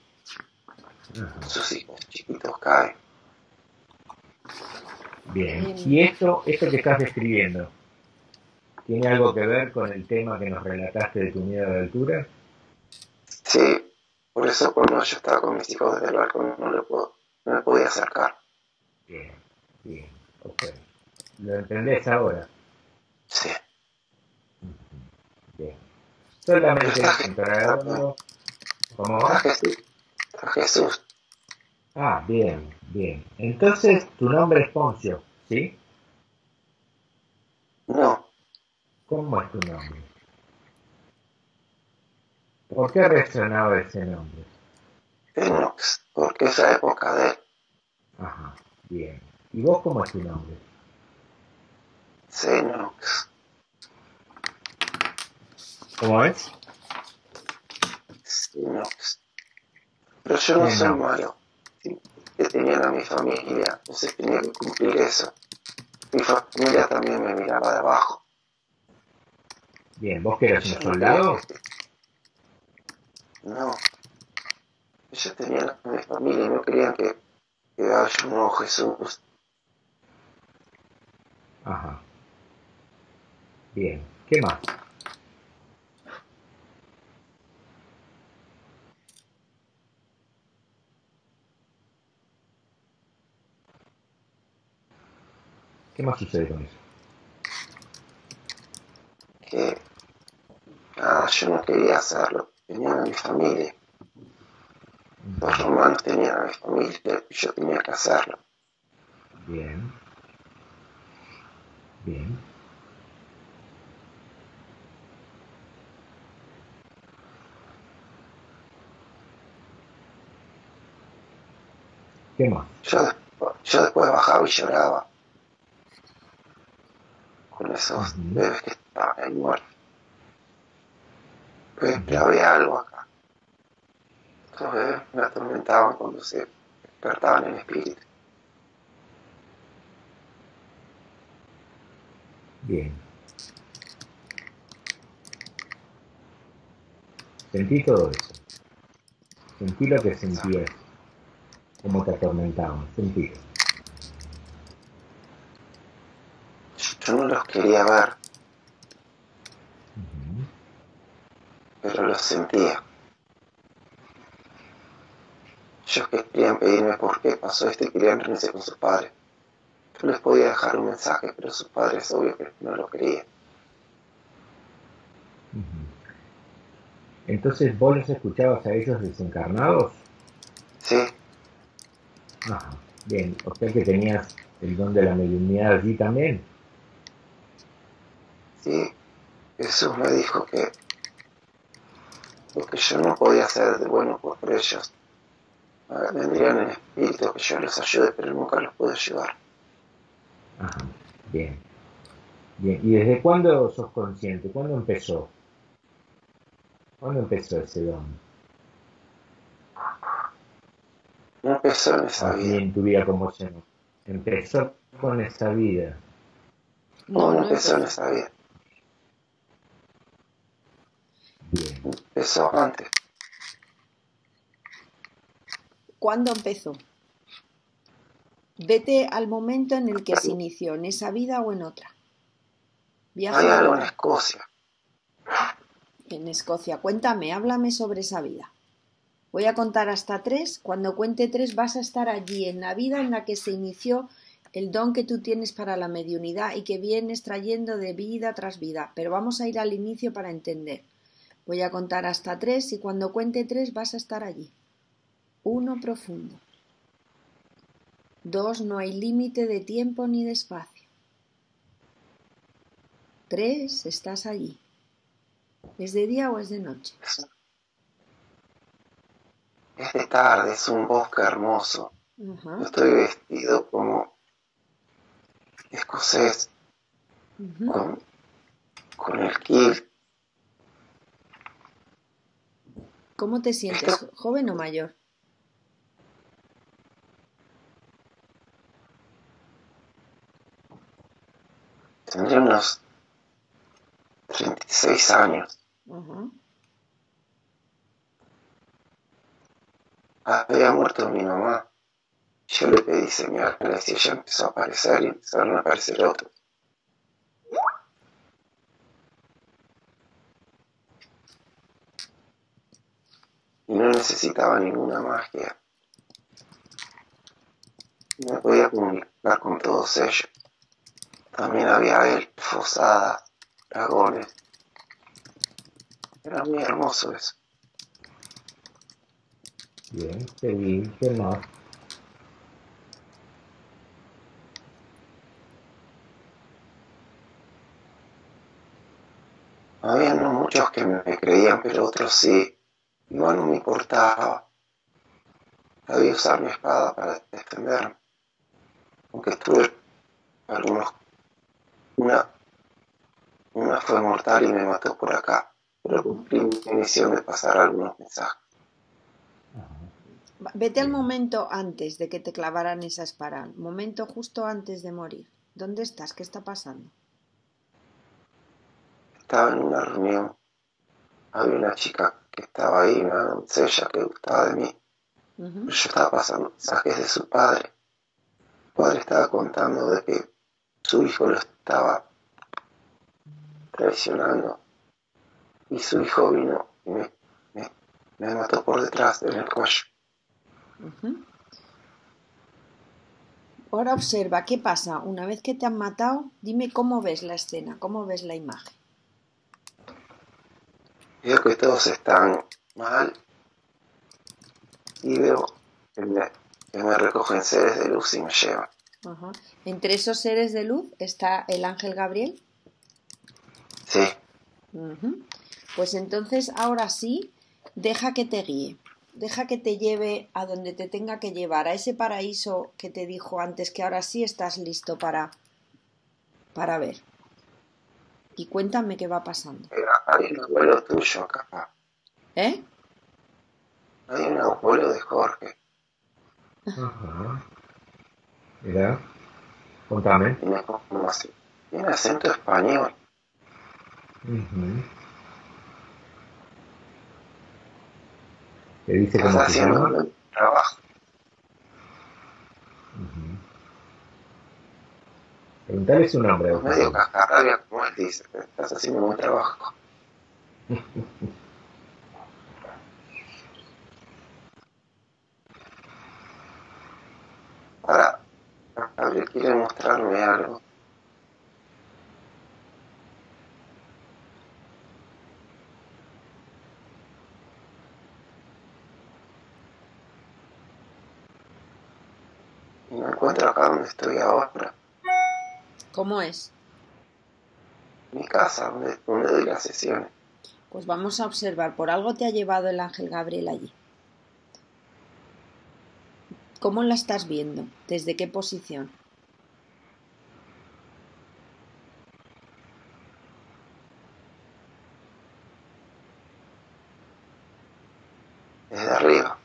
Sus hijos chiquitos caen. Bien. ¿Y esto, esto que estás describiendo, tiene algo que ver con el tema que nos relataste de tu miedo a la altura? Sí, por eso cuando yo estaba con mis hijos desde el balcón no, lo puedo, no me podía acercar. Bien, bien, ok. ¿Lo entendés ahora? Sí, Bien. Solamente entrarlo. ¿Cómo a va? Jesús. A Jesús. Ah, bien, bien. Entonces, tu nombre es Poncio, ¿sí? No, ¿Cómo es tu nombre? ¿Por qué resonaba ese nombre? Enox, porque es la época de él. Ajá, bien. ¿Y vos cómo es tu nombre? Xenox, ¿Cómo es? Xenox. Pero yo no soy malo. que tenían a mi familia, entonces tenía que cumplir eso. Mi familia también me miraba de abajo. Bien, ¿vos que eras un soldado? No. Ellos tenían a mi familia y no querían que, que haya un nuevo Jesús. Ajá. Bien, ¿qué más? ¿Qué más sucede con eso? Que nada, yo no quería hacerlo, tenían a mi familia. Los romanos tenían a mi familia y yo tenía que hacerlo. Bien. Bien. ¿Qué más? Yo, yo después bajaba y lloraba con esos bebés que estaban ahí muertos. Pero había algo acá. Esos bebés me atormentaban cuando se despertaban en espíritu. Bien. Sentí todo eso. Sentí lo que sentías. Como te atormentaban. Sentí. Yo no los quería ver, pero los sentía. Ellos que querían pedirme por qué pasó esto y querían reunirse con sus padres. Yo les podía dejar un mensaje, pero sus padres obvio que no lo querían. Entonces, ¿vos los escuchabas a ellos desencarnados? Sí, Ajá. Bien, o sea que tenías el don de la mediunidad allí también. sí. Jesús me dijo que lo que yo no podía hacer de bueno por ellos, ah, vendrían en espíritu que yo los ayude, pero nunca los pude ayudar. Ajá. Bien. Bien. ¿Y desde cuándo sos consciente? ¿Cuándo empezó? ¿Cuándo empezó ese don? No empezó en esa Aquí vida. en tu vida como se empezó con esa vida. No, no empezó en esa vida. Bien. Empezó antes. ¿Cuándo empezó? Vete al momento en el que se inició, en esa vida o en otra. Viaja Hay algo en Escocia. en Escocia. Cuéntame, háblame sobre esa vida. Voy a contar hasta tres. Cuando cuente tres vas a estar allí, en la vida en la que se inició el don que tú tienes para la mediunidad y que vienes trayendo de vida tras vida. Pero vamos a ir al inicio para entender. Voy a contar hasta tres y cuando cuente tres vas a estar allí. Uno profundo. Dos, no hay límite de tiempo ni de espacio. Tres, estás allí. ¿Es de día o es de noche? Es, de tarde, es un bosque hermoso. Ajá. Yo estoy vestido como escocés, con, con el kilt. ¿Cómo te sientes, [laughs] joven o mayor? Tendría unos 36 años. Ajá. Había muerto mi mamá. Yo le pedí señales y ella empezó a aparecer y empezaron a aparecer otros. Y no necesitaba ninguna magia. Me podía comunicar con todos ellos. También había elfos, hadas, dragones. Era muy hermoso eso. Bien, seguí. ¿Qué más? Había no muchos que me creían, pero otros sí. Igual no me importaba. Sabía usar mi espada para defenderme. Aunque estuve algunos... Una... Una fue mortal y me mató por acá. Pero cumplí mi misión de pasar algunos mensajes. Vete al momento antes de que te clavaran esa espiral, momento justo antes de morir. ¿Dónde estás? ¿Qué está pasando? Estaba en una reunión. Había una chica que estaba ahí, una doncella que gustaba de mí. Yo estaba pasando mensajes de su padre. El padre estaba contando de que su hijo lo estaba traicionando. Y su hijo vino y me, me, mató por detrás en el cuello. Ahora observa, ¿qué pasa? Una vez que te han matado, dime cómo ves la escena, cómo ves la imagen. Veo que todos están mal y veo que me, recogen seres de luz y me llevan. ¿Entre esos seres de luz está el ángel Gabriel? Sí. Pues entonces ahora sí, deja que te guíe, deja que te lleve a donde te tenga que llevar, a ese paraíso que te dijo antes que ahora sí estás listo para, para ver. Y cuéntame qué va pasando. Hay un abuelo tuyo acá. ¿Eh? Hay un abuelo de Jorge. Ajá. Mira, contame. Tiene como así. Tiene acento español. ¿Te dice cómo se llama? trabajo. Preguntale su nombre. Medio cascarrabia, como él dice, que estás haciendo buen trabajo. [laughs] Ahora, Gabriel quiere mostrarme algo. Y me encuentro acá donde estoy ahora. ¿Cómo es? Mi casa, donde, donde doy las sesiones. Pues vamos a observar, por algo te ha llevado el ángel Gabriel allí. ¿Cómo la estás viendo? ¿Desde qué posición? Desde arriba.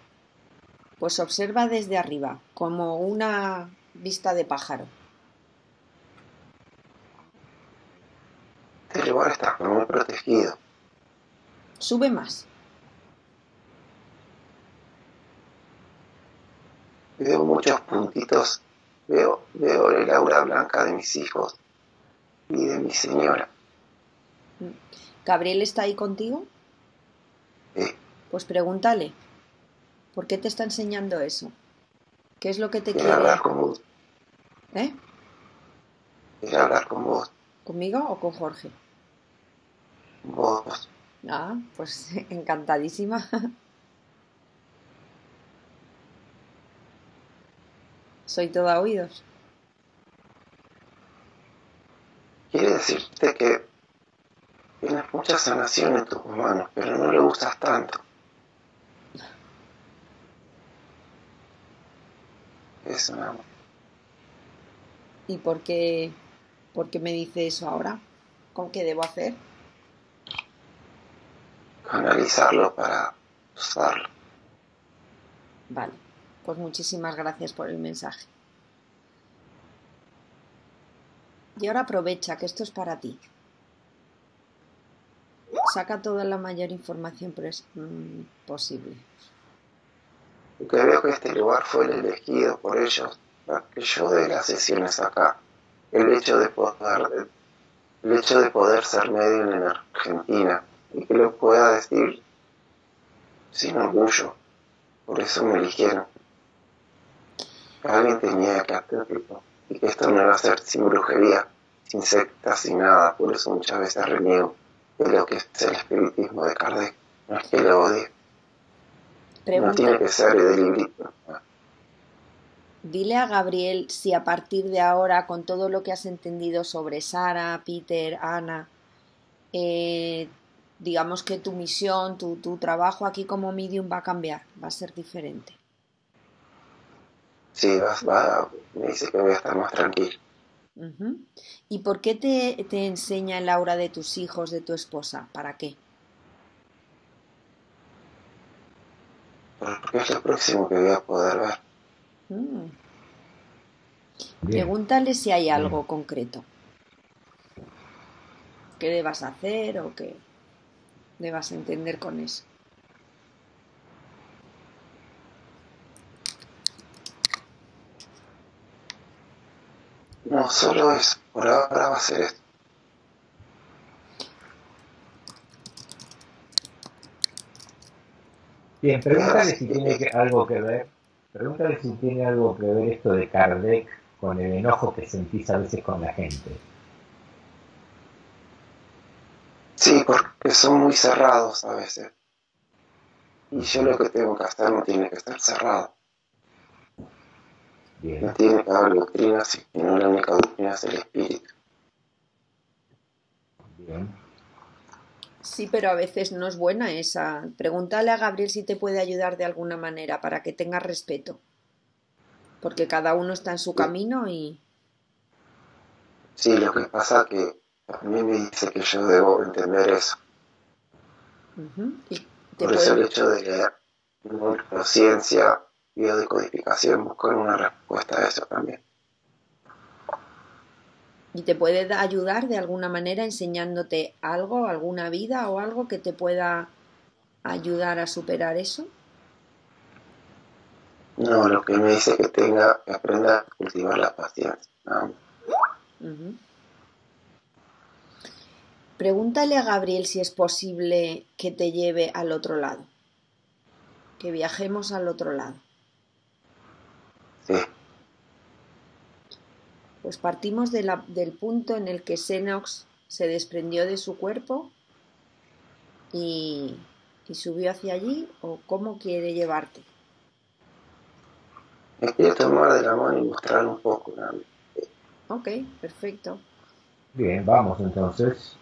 Pues observa desde arriba, como una vista de pájaro. Lugar está muy protegido. Sube más. Veo muchos puntitos. Veo, veo el aura blanca de mis hijos y de mi señora. ¿Gabriel está ahí contigo? Sí. Pues pregúntale. ¿Por qué te está enseñando eso? ¿Qué es lo que te quiere? quiere hablar con vos. ¿Eh? Quiere hablar con vos. ¿Conmigo o con Jorge? Vos. Ah, pues [laughs] encantadísima. Soy toda oídos. Quiere decirte que tienes mucha sanación en tus manos, pero no le gustas tanto. Eso, mi amor. ¿Y por qué, por qué me dice eso ahora? ¿Con qué debo hacer? Analizarlo para usarlo. Vale, pues muchísimas gracias por el mensaje. Y ahora aprovecha que esto es para ti. Saca toda la mayor información mm, posible. Porque veo que este lugar fue el elegido por ellos para que yo dé las sesiones acá. El hecho de poder, el hecho de poder ser medio en Argentina y que lo pueda decir sin orgullo. Por eso me eligieron. Alguien tenía que hacerlo y que esto no iba a ser sin brujería, sin sectas, sin nada. Por eso muchas veces reniego de lo que es el espiritismo de Kardec. No es que lo odie. No tiene que ser de librito. Dile a Gabriel si a partir de ahora, con todo lo que has entendido sobre Sara, Peter, Ana, eh, digamos que tu misión, tu, tu trabajo aquí como medium va a cambiar, va a ser diferente. Sí, va, va, me dice que voy a estar más tranquilo. ¿Y por qué te, te enseña el aura de tus hijos, de tu esposa? ¿Para qué? porque es lo próximo que voy a poder ver. Mm. Pregúntale si hay algo concreto que debas hacer o que debas entender con eso. No, solo es, por ahora va a ser esto. Bien, pregúntale si tiene algo que ver, pregúntale si tiene algo que ver esto de Kardec con el enojo que sentís a veces con la gente. Sí, porque son muy cerrados a veces. Y yo lo que tengo que hacer no tiene que estar cerrado. No tiene que haber doctrinas, sino la única doctrina es el espíritu. Bien. Sí, pero a veces no es buena esa. Pregúntale a Gabriel si te puede ayudar de alguna manera para que tenga respeto. Porque cada uno está en su camino y. Sí, lo que pasa que a mí me dice que yo debo entender eso. Por eso el hecho de leer ciencia biodecodificación, buscar una respuesta a eso también. ¿Y te puede ayudar de alguna manera enseñándote algo, alguna vida o algo que te pueda ayudar a superar eso? No, lo que me dice que tenga que aprenda a cultivar la paciencia. Pregúntale a Gabriel si es posible que te lleve al otro lado, que viajemos al otro lado. Pues partimos del punto en el que Xenox se desprendió de su cuerpo y, subió hacia allí, o cómo quiere llevarte. Me quiero tomar de la mano y mostrar un poco. Ok, perfecto. Bien, vamos entonces.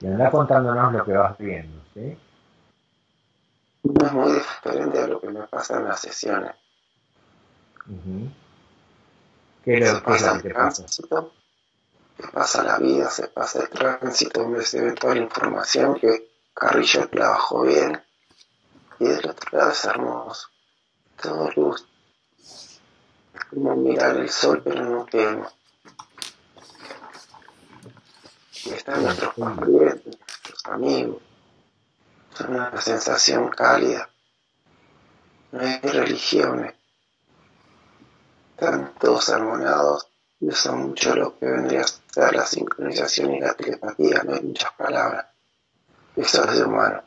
Y anda contándonos lo que vas viendo, ¿sí? No es muy diferente a lo que me pasa en las sesiones. ¿Qué se pasa el tránsito, se pasa la vida, se pasa el tránsito, me se ve toda la información que Carrillo trabajó bien y del otro lado es hermoso, todo luz, es como mirar el sol pero no quema. Y están nuestros parientes, nuestros amigos, es una sensación cálida, no hay religiones están todos armonados y usan mucho lo que vendría a ser la sincronización y la telepatía, no hay muchas palabras. Eso es de humano.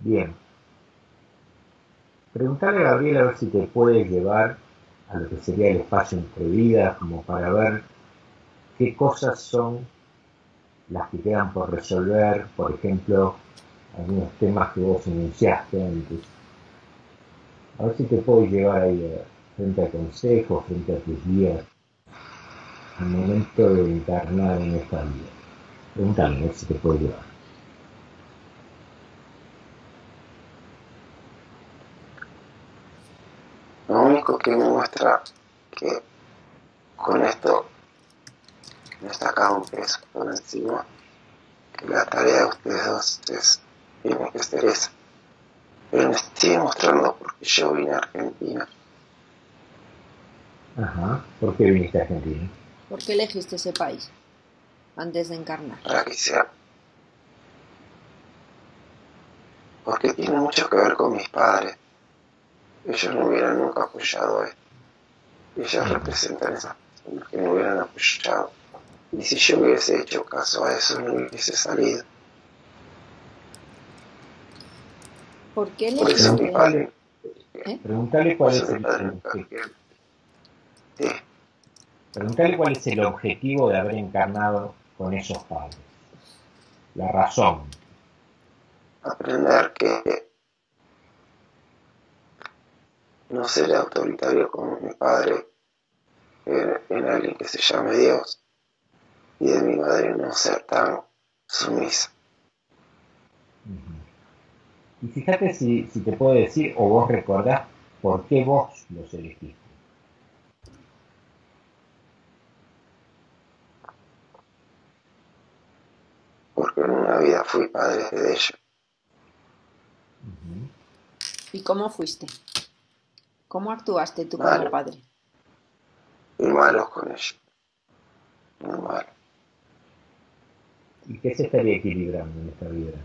Bien. Preguntarle a Gabriel a ver si te puede llevar a lo que sería el espacio entre vidas, como para ver qué cosas son las que quedan por resolver, por ejemplo, algunos temas que vos iniciaste antes. A ver si te puedo llevar ahí a ver frente a consejos, frente a tus guías, al momento de encarnar en esta vida. Pregúntame si te puedo ayudar. Lo único que me muestra que con esto me saca un peso por encima, que la tarea de ustedes dos es, tiene que ser esa. Pero me sigue mostrando porque yo vine a Argentina Ajá. ¿Por qué viniste a Argentina? ¿Por qué elegiste ese país antes de encarnar? Para que sea. Porque tiene mucho que ver con mis padres. Ellos no hubieran nunca apoyado esto. Ellos representan esas personas que no hubieran apoyado. Y si yo hubiese hecho caso a eso, no hubiese salido. ¿Por qué le Por ¿Eh? Preguntale cuál es el, Preguntarle cuál es el objetivo de haber encarnado con esos padres. La razón. Aprender que no ser autoritario como mi padre en, alguien que se llame Dios y de mi madre no ser tan sumisa. Y fíjate si, si te puedo decir o vos recordás por qué vos los elegiste. porque en una vida fui padre de ellos. ¿Y cómo fuiste? ¿Cómo actuaste tú como padre? Muy malos con ellos. Muy malo. ¿Y qué se estaría equilibrando en esta vida?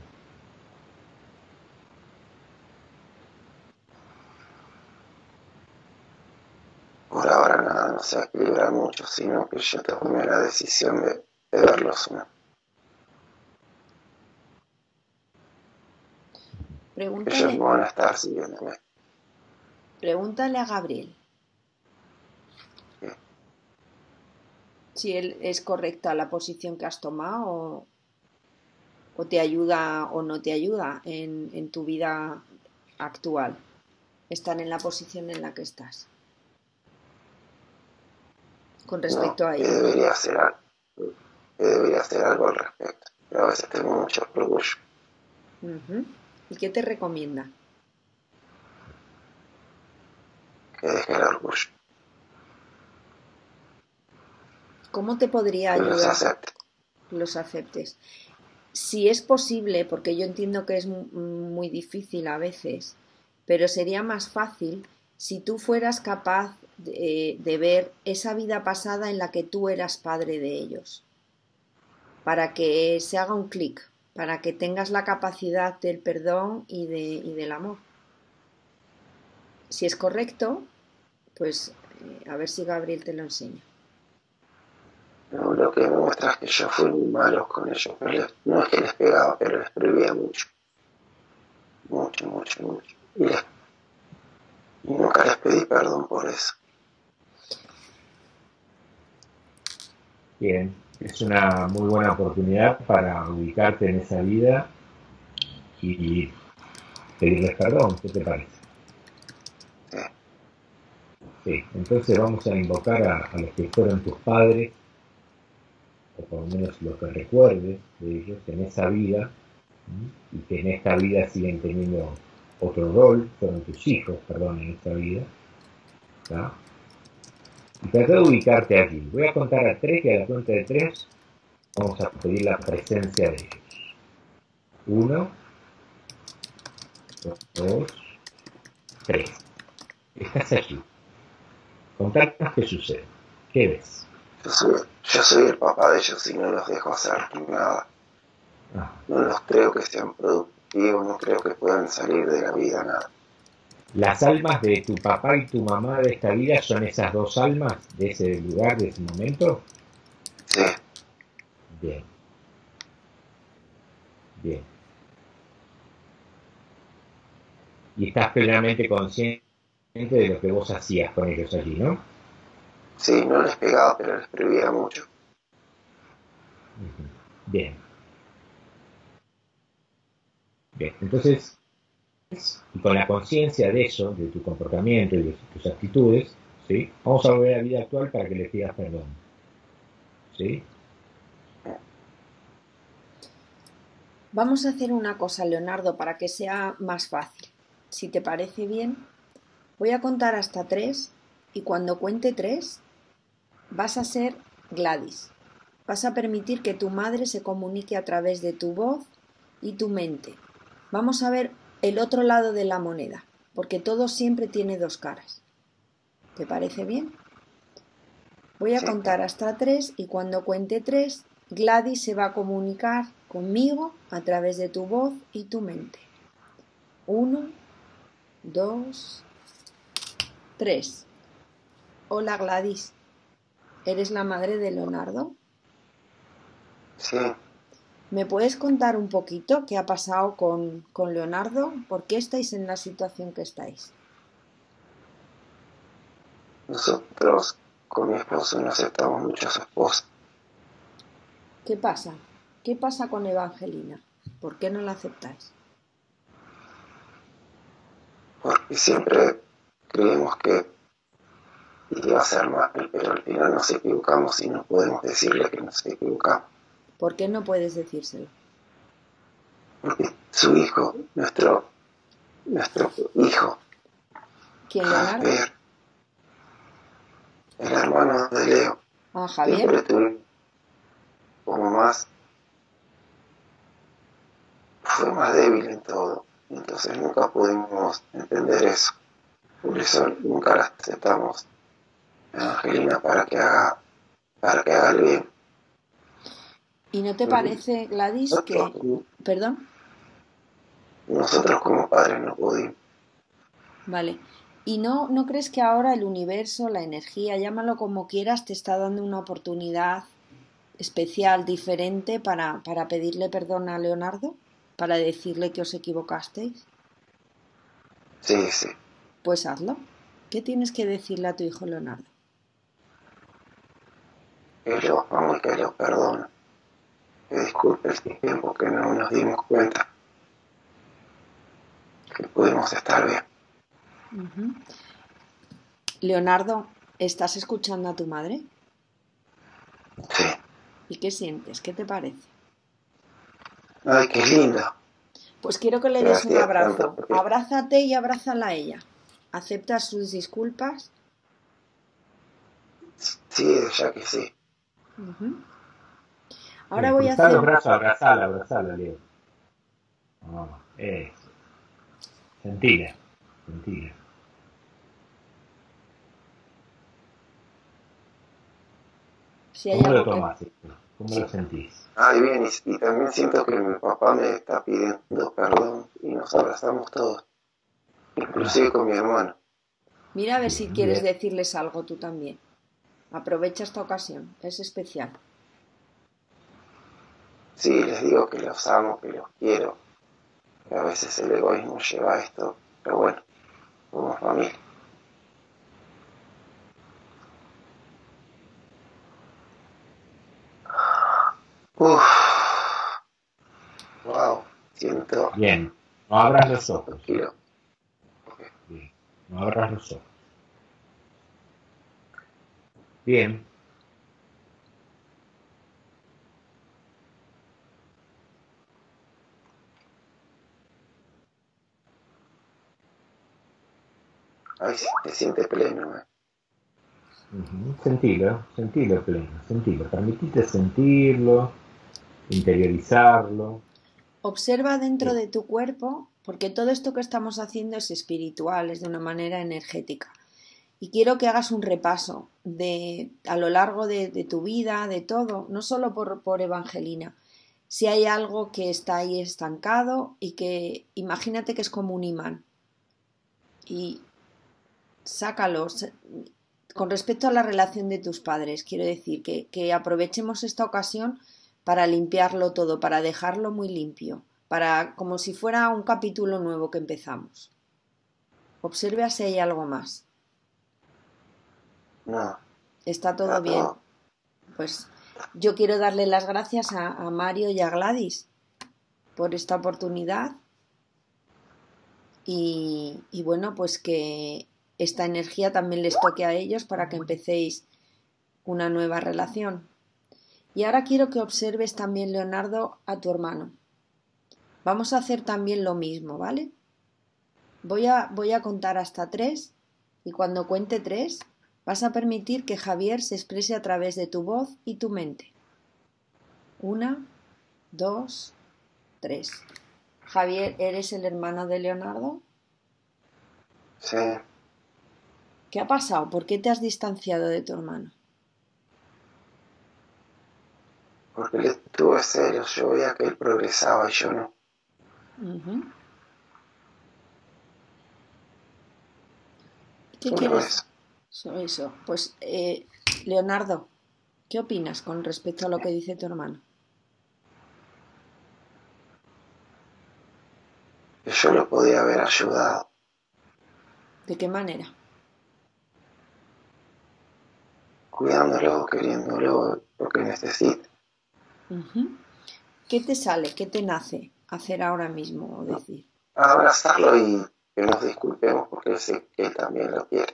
Por ahora nada, no se equilibra mucho, sino que yo tomé la decisión de, verlos una. Pregúntale, Ellos van a estar siguiéndome. Pregúntale a Gabriel. Si él es correcta la posición que has tomado o, o te ayuda o no te ayuda en, en tu vida actual. Estar en la posición en la que estás con respecto a ello? debería hacer algo, debería hacer algo al respecto, pero a veces tengo mucho orgullo. ¿Y qué te recomienda? Que deje el orgullo. ¿Cómo te podría ayudar? Los aceptes. Los aceptes. Si es posible, porque yo entiendo que es muy difícil a veces, pero sería más fácil si tú fueras capaz de, ver esa vida pasada en la que tú eras padre de ellos, para que se haga un clic, para que tengas la capacidad del perdón y del amor. Si es correcto, pues eh, a ver si Gabriel te lo enseña. No, lo que muestra es que yo fui muy malo con ellos, no es que les pegaba, pero les prohibía mucho. Mucho, mucho, mucho. Y, y nunca les pedí perdón por eso. Bien, es una muy buena oportunidad para ubicarte en esa vida y pedirles perdón, ¿qué te parece? Sí, entonces vamos a invocar a, los que fueron tus padres, o por lo menos los que recuerdes de ellos en esa vida, y que en esta vida siguen teniendo otro rol, fueron tus hijos, perdón, en esta vida. Y trata de ubicarte aquí. Voy a contar a tres y a la cuenta de tres vamos a pedir la presencia de ellos. Uno, dos, tres. Estás allí. Contanos qué sucede. ¿Qué ves? Yo soy, el papá de ellos y no los dejo hacer nada. No los creo que sean productivos, no creo que puedan salir de la vida nada. Las almas de tu papá y tu mamá de esta vida son esas dos almas de ese lugar, de ese momento. Sí. Bien. Bien. Y estás plenamente consciente de lo que vos hacías con ellos allí, ¿no? Sí, no les pegaba, pero les prohibía mucho. Bien. Bien, entonces y con la conciencia de eso, de tu comportamiento y de tus actitudes, ¿sí? vamos a volver a la vida actual para que le pidas perdón. ¿Sí? Vamos a hacer una cosa, Leonardo, para que sea más fácil. Si te parece bien, voy a contar hasta tres y cuando cuente tres vas a ser Gladys. Vas a permitir que tu madre se comunique a través de tu voz y tu mente. Vamos a ver el otro lado de la moneda, porque todo siempre tiene dos caras. ¿Te parece bien? Voy a contar hasta tres y cuando cuente tres, Gladys se va a comunicar conmigo a través de tu voz y tu mente. Uno, dos, tres. Hola Gladys, ¿eres la madre de Leonardo? Sí. ¿Me puedes contar un poquito qué ha pasado con, Leonardo? ¿Por qué estáis en la situación que estáis? Nosotros con mi esposo no aceptamos mucho a su esposa. ¿Qué pasa? ¿Qué pasa con Evangelina? ¿Por qué no la aceptáis? Porque siempre creemos que iba a ser mal, pero al final nos equivocamos y no podemos decirle que nos equivocamos. ¿Por qué no puedes decírselo? Porque su hijo, nuestro, nuestro hijo. ¿Quién Javier, el hermano de Leo. Ah, Javier. como más, fue más débil en todo. Entonces nunca pudimos entender eso. Por eso nunca la aceptamos a Angelina para que haga, para que haga el bien. ¿Y no te parece, Gladys, que... Perdón. Nosotros como padres no pudimos. Vale. ¿Y no, no crees que ahora el universo, la energía, llámalo como quieras, te está dando una oportunidad especial, diferente para, para pedirle perdón a Leonardo? ¿Para decirle que os equivocasteis? Sí, sí. Pues hazlo. ¿Qué tienes que decirle a tu hijo Leonardo? Amo y que lo perdono. Que disculpe el tiempo que no nos dimos cuenta. Que pudimos estar bien. Leonardo, ¿estás escuchando a tu madre? Sí. ¿Y qué sientes? ¿Qué te parece? Ay, qué lindo. Pues quiero que le des un abrazo. Abrázate y abrázala a ella. ¿Acepta sus disculpas? Sí, ya que sí. Ahora voy a hacer. Los brazos, abrazala, abrazala, Leo. Oh, eso. Sentila, sentila. ¿Cómo lo tomas ¿Cómo lo sentís? Ay, bien, y, también siento que mi papá me está pidiendo perdón y nos abrazamos todos, inclusive con mi hermano. Mira a ver si quieres decirles algo tú también. Aprovecha esta ocasión, es especial. Sí, les digo que los amo, que los quiero. Que a veces el egoísmo lleva a esto, pero bueno, somos familia. Uf. Wow, siento. Bien, no abras los ojos. Bien. No abras los ojos. Bien. Ay, te sientes pleno, ¿eh? Sentilo, sentilo pleno, sentilo. Permitite sentirlo, interiorizarlo. Observa dentro de tu cuerpo, porque todo esto que estamos haciendo es espiritual, es de una manera energética. Y quiero que hagas un repaso de a lo largo de, tu vida, de todo, no solo por, por Evangelina. Si hay algo que está ahí estancado y que imagínate que es como un imán. Y sácalo. Con respecto a la relación de tus padres, quiero decir que, que aprovechemos esta ocasión para limpiarlo todo, para dejarlo muy limpio, para como si fuera un capítulo nuevo que empezamos. Observe si hay algo más. No. Está todo bien. Pues yo quiero darle las gracias a, Mario y a Gladys por esta oportunidad. Y, y, bueno, pues que esta energía también les toque a ellos para que empecéis una nueva relación. Y ahora quiero que observes también, Leonardo, a tu hermano. Vamos a hacer también lo mismo, ¿vale? Voy a, voy a contar hasta tres y cuando cuente tres Vas a permitir que Javier se exprese a través de tu voz y tu mente. Una, dos, tres. Javier, ¿eres el hermano de Leonardo? Sí. ¿Qué ha pasado? ¿Por qué te has distanciado de tu hermano? Porque él estuvo serio. Yo veía que él progresaba y yo no. ¿Qué quieres? Eso, Pues, eh, Leonardo, ¿qué opinas con respecto a lo que dice tu hermano? Yo lo podía haber ayudado. ¿De qué manera? Cuidándolo, queriéndolo, lo que necesite. ¿Qué te sale, qué te nace hacer ahora mismo o decir? Abrazarlo y que nos disculpemos porque sé que él también lo quiere.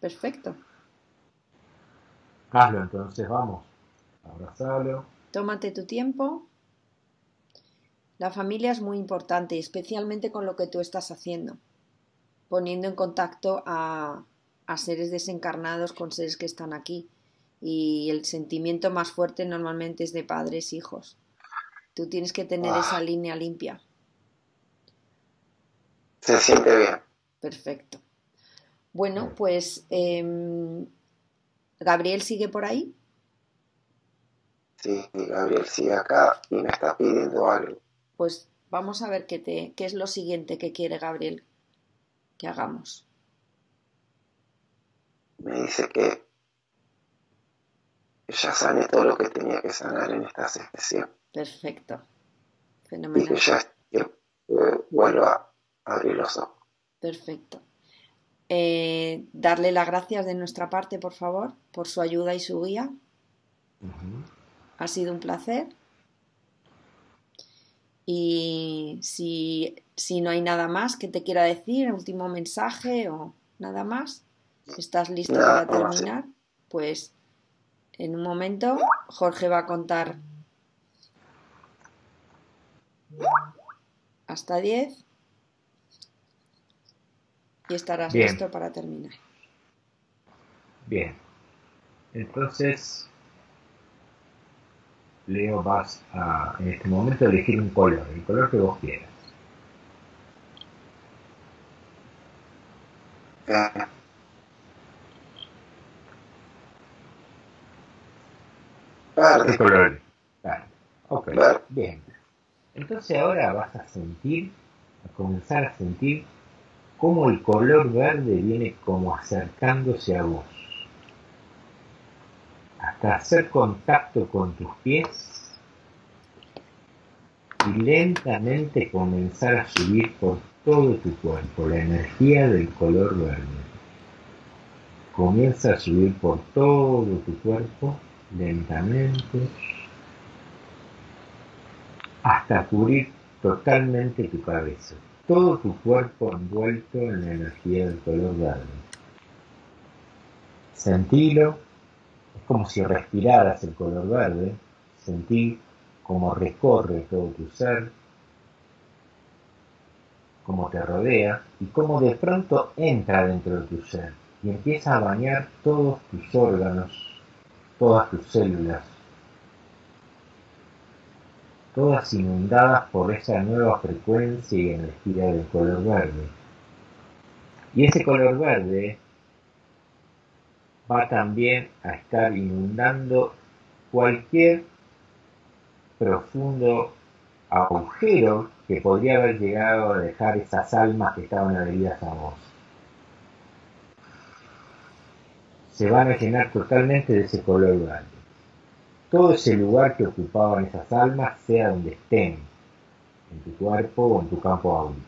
Perfecto. Hazlo entonces, vamos. Abrazalo. Tómate tu tiempo. La familia es muy importante, especialmente con lo que tú estás haciendo, poniendo en contacto a, a seres desencarnados con seres que están aquí. Y el sentimiento más fuerte normalmente es de padres hijos. Tú tienes que tener esa línea limpia. Se siente bien. Perfecto. Bueno, pues em, Gabriel sigue por ahí. Sí, Gabriel sigue acá y me está pidiendo algo. Pues vamos a ver qué, te, qué es lo siguiente que quiere Gabriel que hagamos. Me dice que ya sané todo lo que tenía que sanar en esta sesión. Perfecto. Fenomenal. Y que ya vuelva a abrir los ojos. Perfecto. Eh, darle las gracias de nuestra parte, por favor, por su ayuda y su guía. Ha sido un placer. Y si, si, no hay nada más que te quiera decir, último mensaje o nada más, ¿estás listo para terminar? Pues en un momento Jorge va a contar hasta 10 y estarás listo para terminar. Bien. Entonces, Leo, vas a en este momento elegir un color, el color que vos quieras. ¿Qué color? Ok, bien. Entonces ahora vas a sentir, a comenzar a sentir cómo el color verde viene como acercándose a vos. Hasta hacer contacto con tus pies y lentamente comenzar a subir por todo tu cuerpo la energía del color verde. Comienza a subir por todo tu cuerpo lentamente hasta cubrir totalmente tu cabeza, todo tu cuerpo envuelto en la energía del color verde. Sentilo, es como si respiraras el color verde, sentí cómo recorre todo tu ser, cómo te rodea y cómo de pronto entra dentro de tu ser y empieza a bañar todos tus órganos, todas tus células, todas inundadas por esa nueva frecuencia y energía del color verde. Y ese color verde va también a estar inundando cualquier profundo agujero que podría haber llegado a dejar esas almas que estaban adheridas a vos. Se van a llenar totalmente de ese color verde todo ese lugar que ocupaban esas almas, sea donde estén, en tu cuerpo o en tu campo áurico.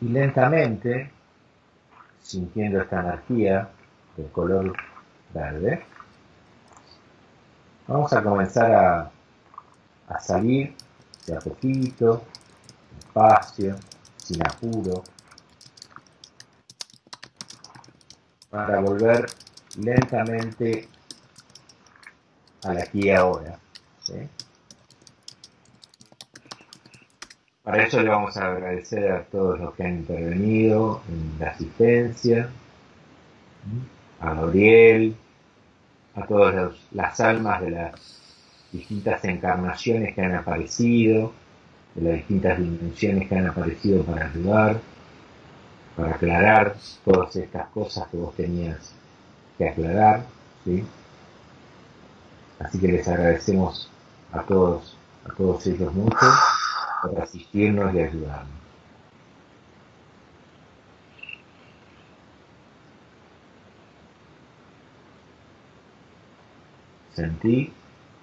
Y lentamente, sintiendo esta energía del color verde, vamos a comenzar a, a salir de a poquito, despacio, sin apuro, para volver lentamente a la aquí y ahora. Para eso le vamos a agradecer a todos los que han intervenido en la asistencia, a Gabriel, a todas las almas de las distintas encarnaciones que han aparecido, de las distintas dimensiones que han aparecido para ayudar, para aclarar todas estas cosas que vos tenías que aclarar, ¿sí? Así que les agradecemos a todos, a todos ellos mucho por asistirnos y ayudarnos. Sentí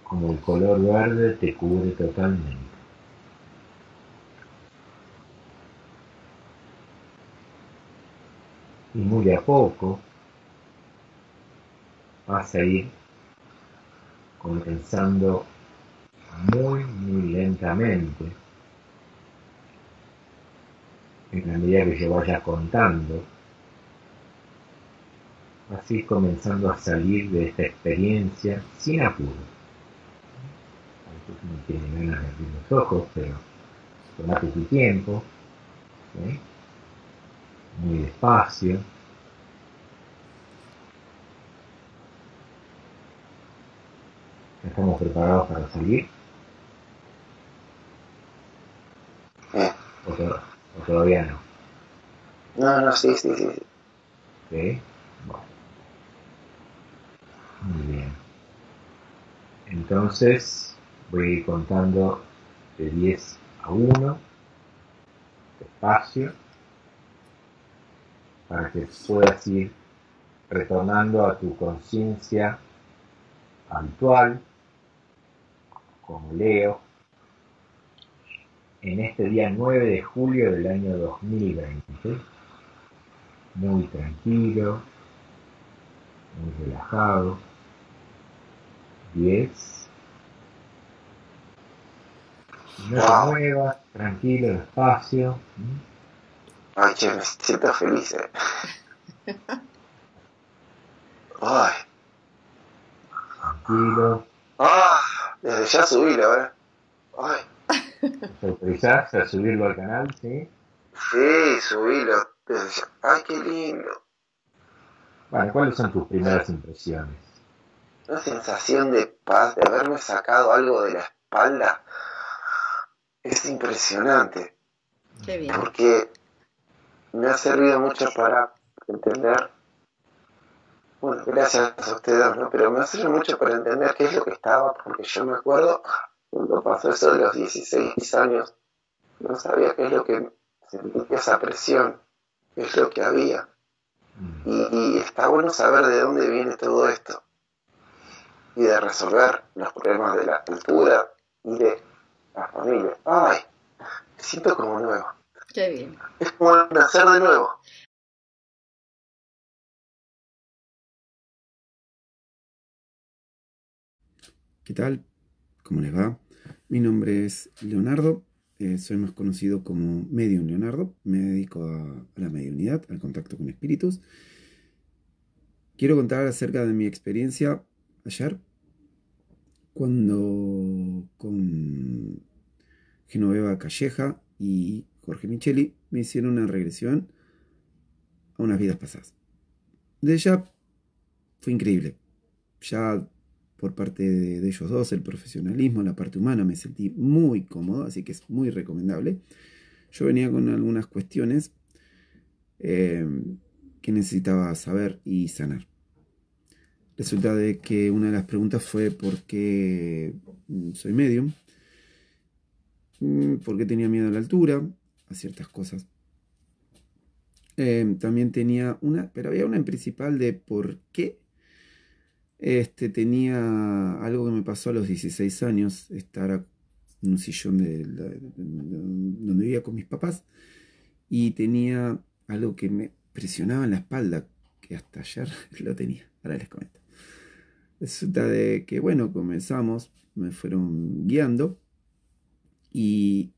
como el color verde te cubre totalmente. Y muy a poco vas a ir comenzando muy, muy lentamente en la medida que yo vaya contando, así comenzando a salir de esta experiencia sin apuro. No tiene ganas de abrir los ojos, pero tomate tu tiempo muy despacio. ¿Estamos preparados para seguir? Eh. ¿O, todavía no? No, no, sí, sí, sí. Sí, bueno. Muy bien. Entonces, voy a ir contando de 10 a 1, despacio, para que puedas ir retornando a tu conciencia habitual, como Leo, en este día 9 de julio del año 2020, muy tranquilo, muy relajado. 10. No muevas, tranquilo, despacio. Ay, che, me siento feliz. Eh. Ay. Tranquilo. Ah, desde ya subí, ahora. Ay. ¿Te autorizás a subirlo al canal? Sí. Sí, subilo. Desde ya. Ay, qué lindo. Bueno, ¿cuáles son tus primeras impresiones? Una sensación de paz, de haberme sacado algo de la espalda. Es impresionante. Qué bien. Porque me ha servido mucho para entender bueno, gracias a ustedes, ¿no? Pero me hace mucho para entender qué es lo que estaba, porque yo me acuerdo cuando pasó eso de los 16 años, no sabía qué es lo que sentía esa presión, qué es lo que había. Y, está bueno saber de dónde viene todo esto y de resolver los problemas de la cultura y de la familia. Ay, me siento como nuevo. Qué bien. Es como nacer de nuevo. ¿Qué tal? ¿Cómo les va? Mi nombre es Leonardo, eh, soy más conocido como Medium Leonardo, me dedico a, la mediunidad, al contacto con espíritus. Quiero contar acerca de mi experiencia ayer, cuando con Genoveva Calleja y Jorge Micheli me hicieron una regresión a unas vidas pasadas. De ella fue increíble. Ya por parte de, ellos dos, el profesionalismo, la parte humana, me sentí muy cómodo, así que es muy recomendable. Yo venía con algunas cuestiones eh, que necesitaba saber y sanar. Resulta de que una de las preguntas fue por qué soy medium, mm, por qué tenía miedo a la altura, a ciertas cosas. Eh, también tenía una, pero había una en principal de por qué este, tenía algo que me pasó a los 16 años, estar en un sillón de, donde vivía con mis papás y tenía algo que me presionaba en la espalda, que hasta ayer [laughs] lo tenía. Ahora les comento. Resulta de que, bueno, comenzamos, me fueron guiando y,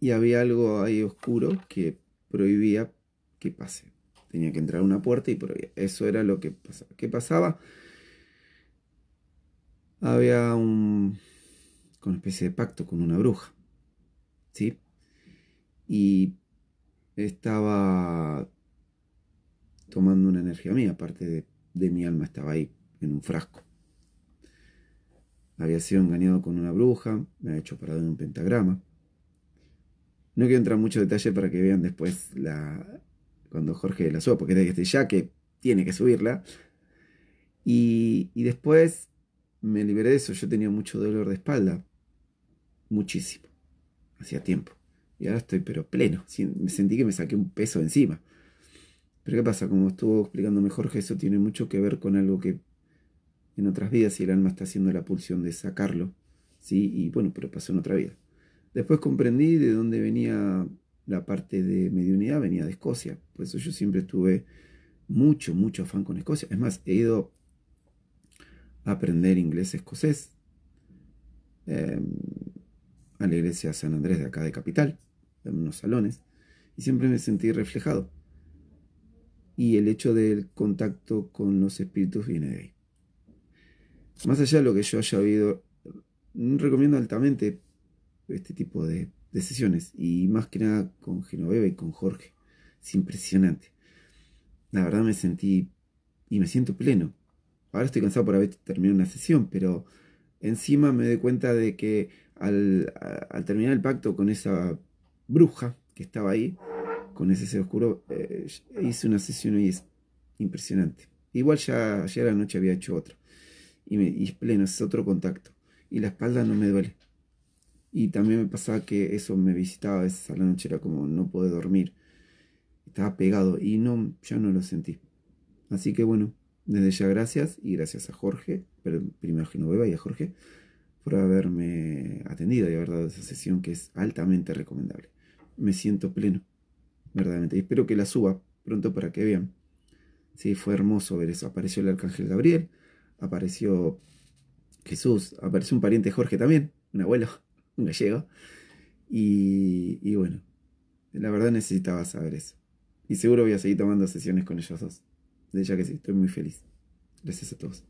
y había algo ahí oscuro que prohibía que pase. Tenía que entrar a una puerta y prohibía. Eso era lo que pasaba. ¿Qué pasaba? había un una especie de pacto con una bruja, ¿sí? Y estaba tomando una energía mía, aparte de, mi alma estaba ahí, en un frasco. Había sido engañado con una bruja, me había hecho parado en un pentagrama. No quiero entrar en mucho detalle para que vean después la, cuando Jorge la suba, porque ya que tiene que subirla. Y, y después me liberé de eso. Yo tenía mucho dolor de espalda. Muchísimo. Hacía tiempo. Y ahora estoy pero pleno. Me sentí que me saqué un peso encima. Pero ¿qué pasa? Como estuvo explicando Jorge, eso tiene mucho que ver con algo que en otras vidas y el alma está haciendo la pulsión de sacarlo. ¿sí? Y bueno, pero pasó en otra vida. Después comprendí de dónde venía la parte de mediunidad, venía de Escocia. Por eso yo siempre tuve mucho, mucho afán con Escocia. Es más, he ido aprender inglés escocés em, a la iglesia San Andrés de acá de Capital, en unos salones, y siempre me sentí reflejado. Y el hecho del contacto con los espíritus viene de ahí. Más allá de lo que yo haya oído, recomiendo altamente este tipo de, de sesiones, y más que nada con Genoveva y con Jorge. Es impresionante. La verdad me sentí y me siento pleno. Ahora estoy cansado por haber terminado una sesión, pero encima me doy cuenta de que al, al terminar el pacto con esa bruja que estaba ahí, con ese ser oscuro, eh, hice una sesión y es impresionante. Igual ya ayer a la noche había hecho otra. Y, me, y pleno, es otro contacto. Y la espalda no me duele. Y también me pasaba que eso me visitaba a veces a la noche, era como no puedo dormir. Estaba pegado y no, ya no lo sentí. Así que bueno, desde ya gracias y gracias a Jorge, pero primero a Genoveva y a Jorge, por haberme atendido y haber dado esa sesión que es altamente recomendable. Me siento pleno, verdaderamente. Y espero que la suba pronto para que vean. Sí, fue hermoso ver eso. Apareció el arcángel Gabriel, apareció Jesús, apareció un pariente Jorge también, un abuelo, gallego. Y, y bueno, la verdad necesitaba saber eso. Y seguro voy a seguir tomando sesiones con ellos dos. De ya que sí, estoy muy feliz. Gracias a todos.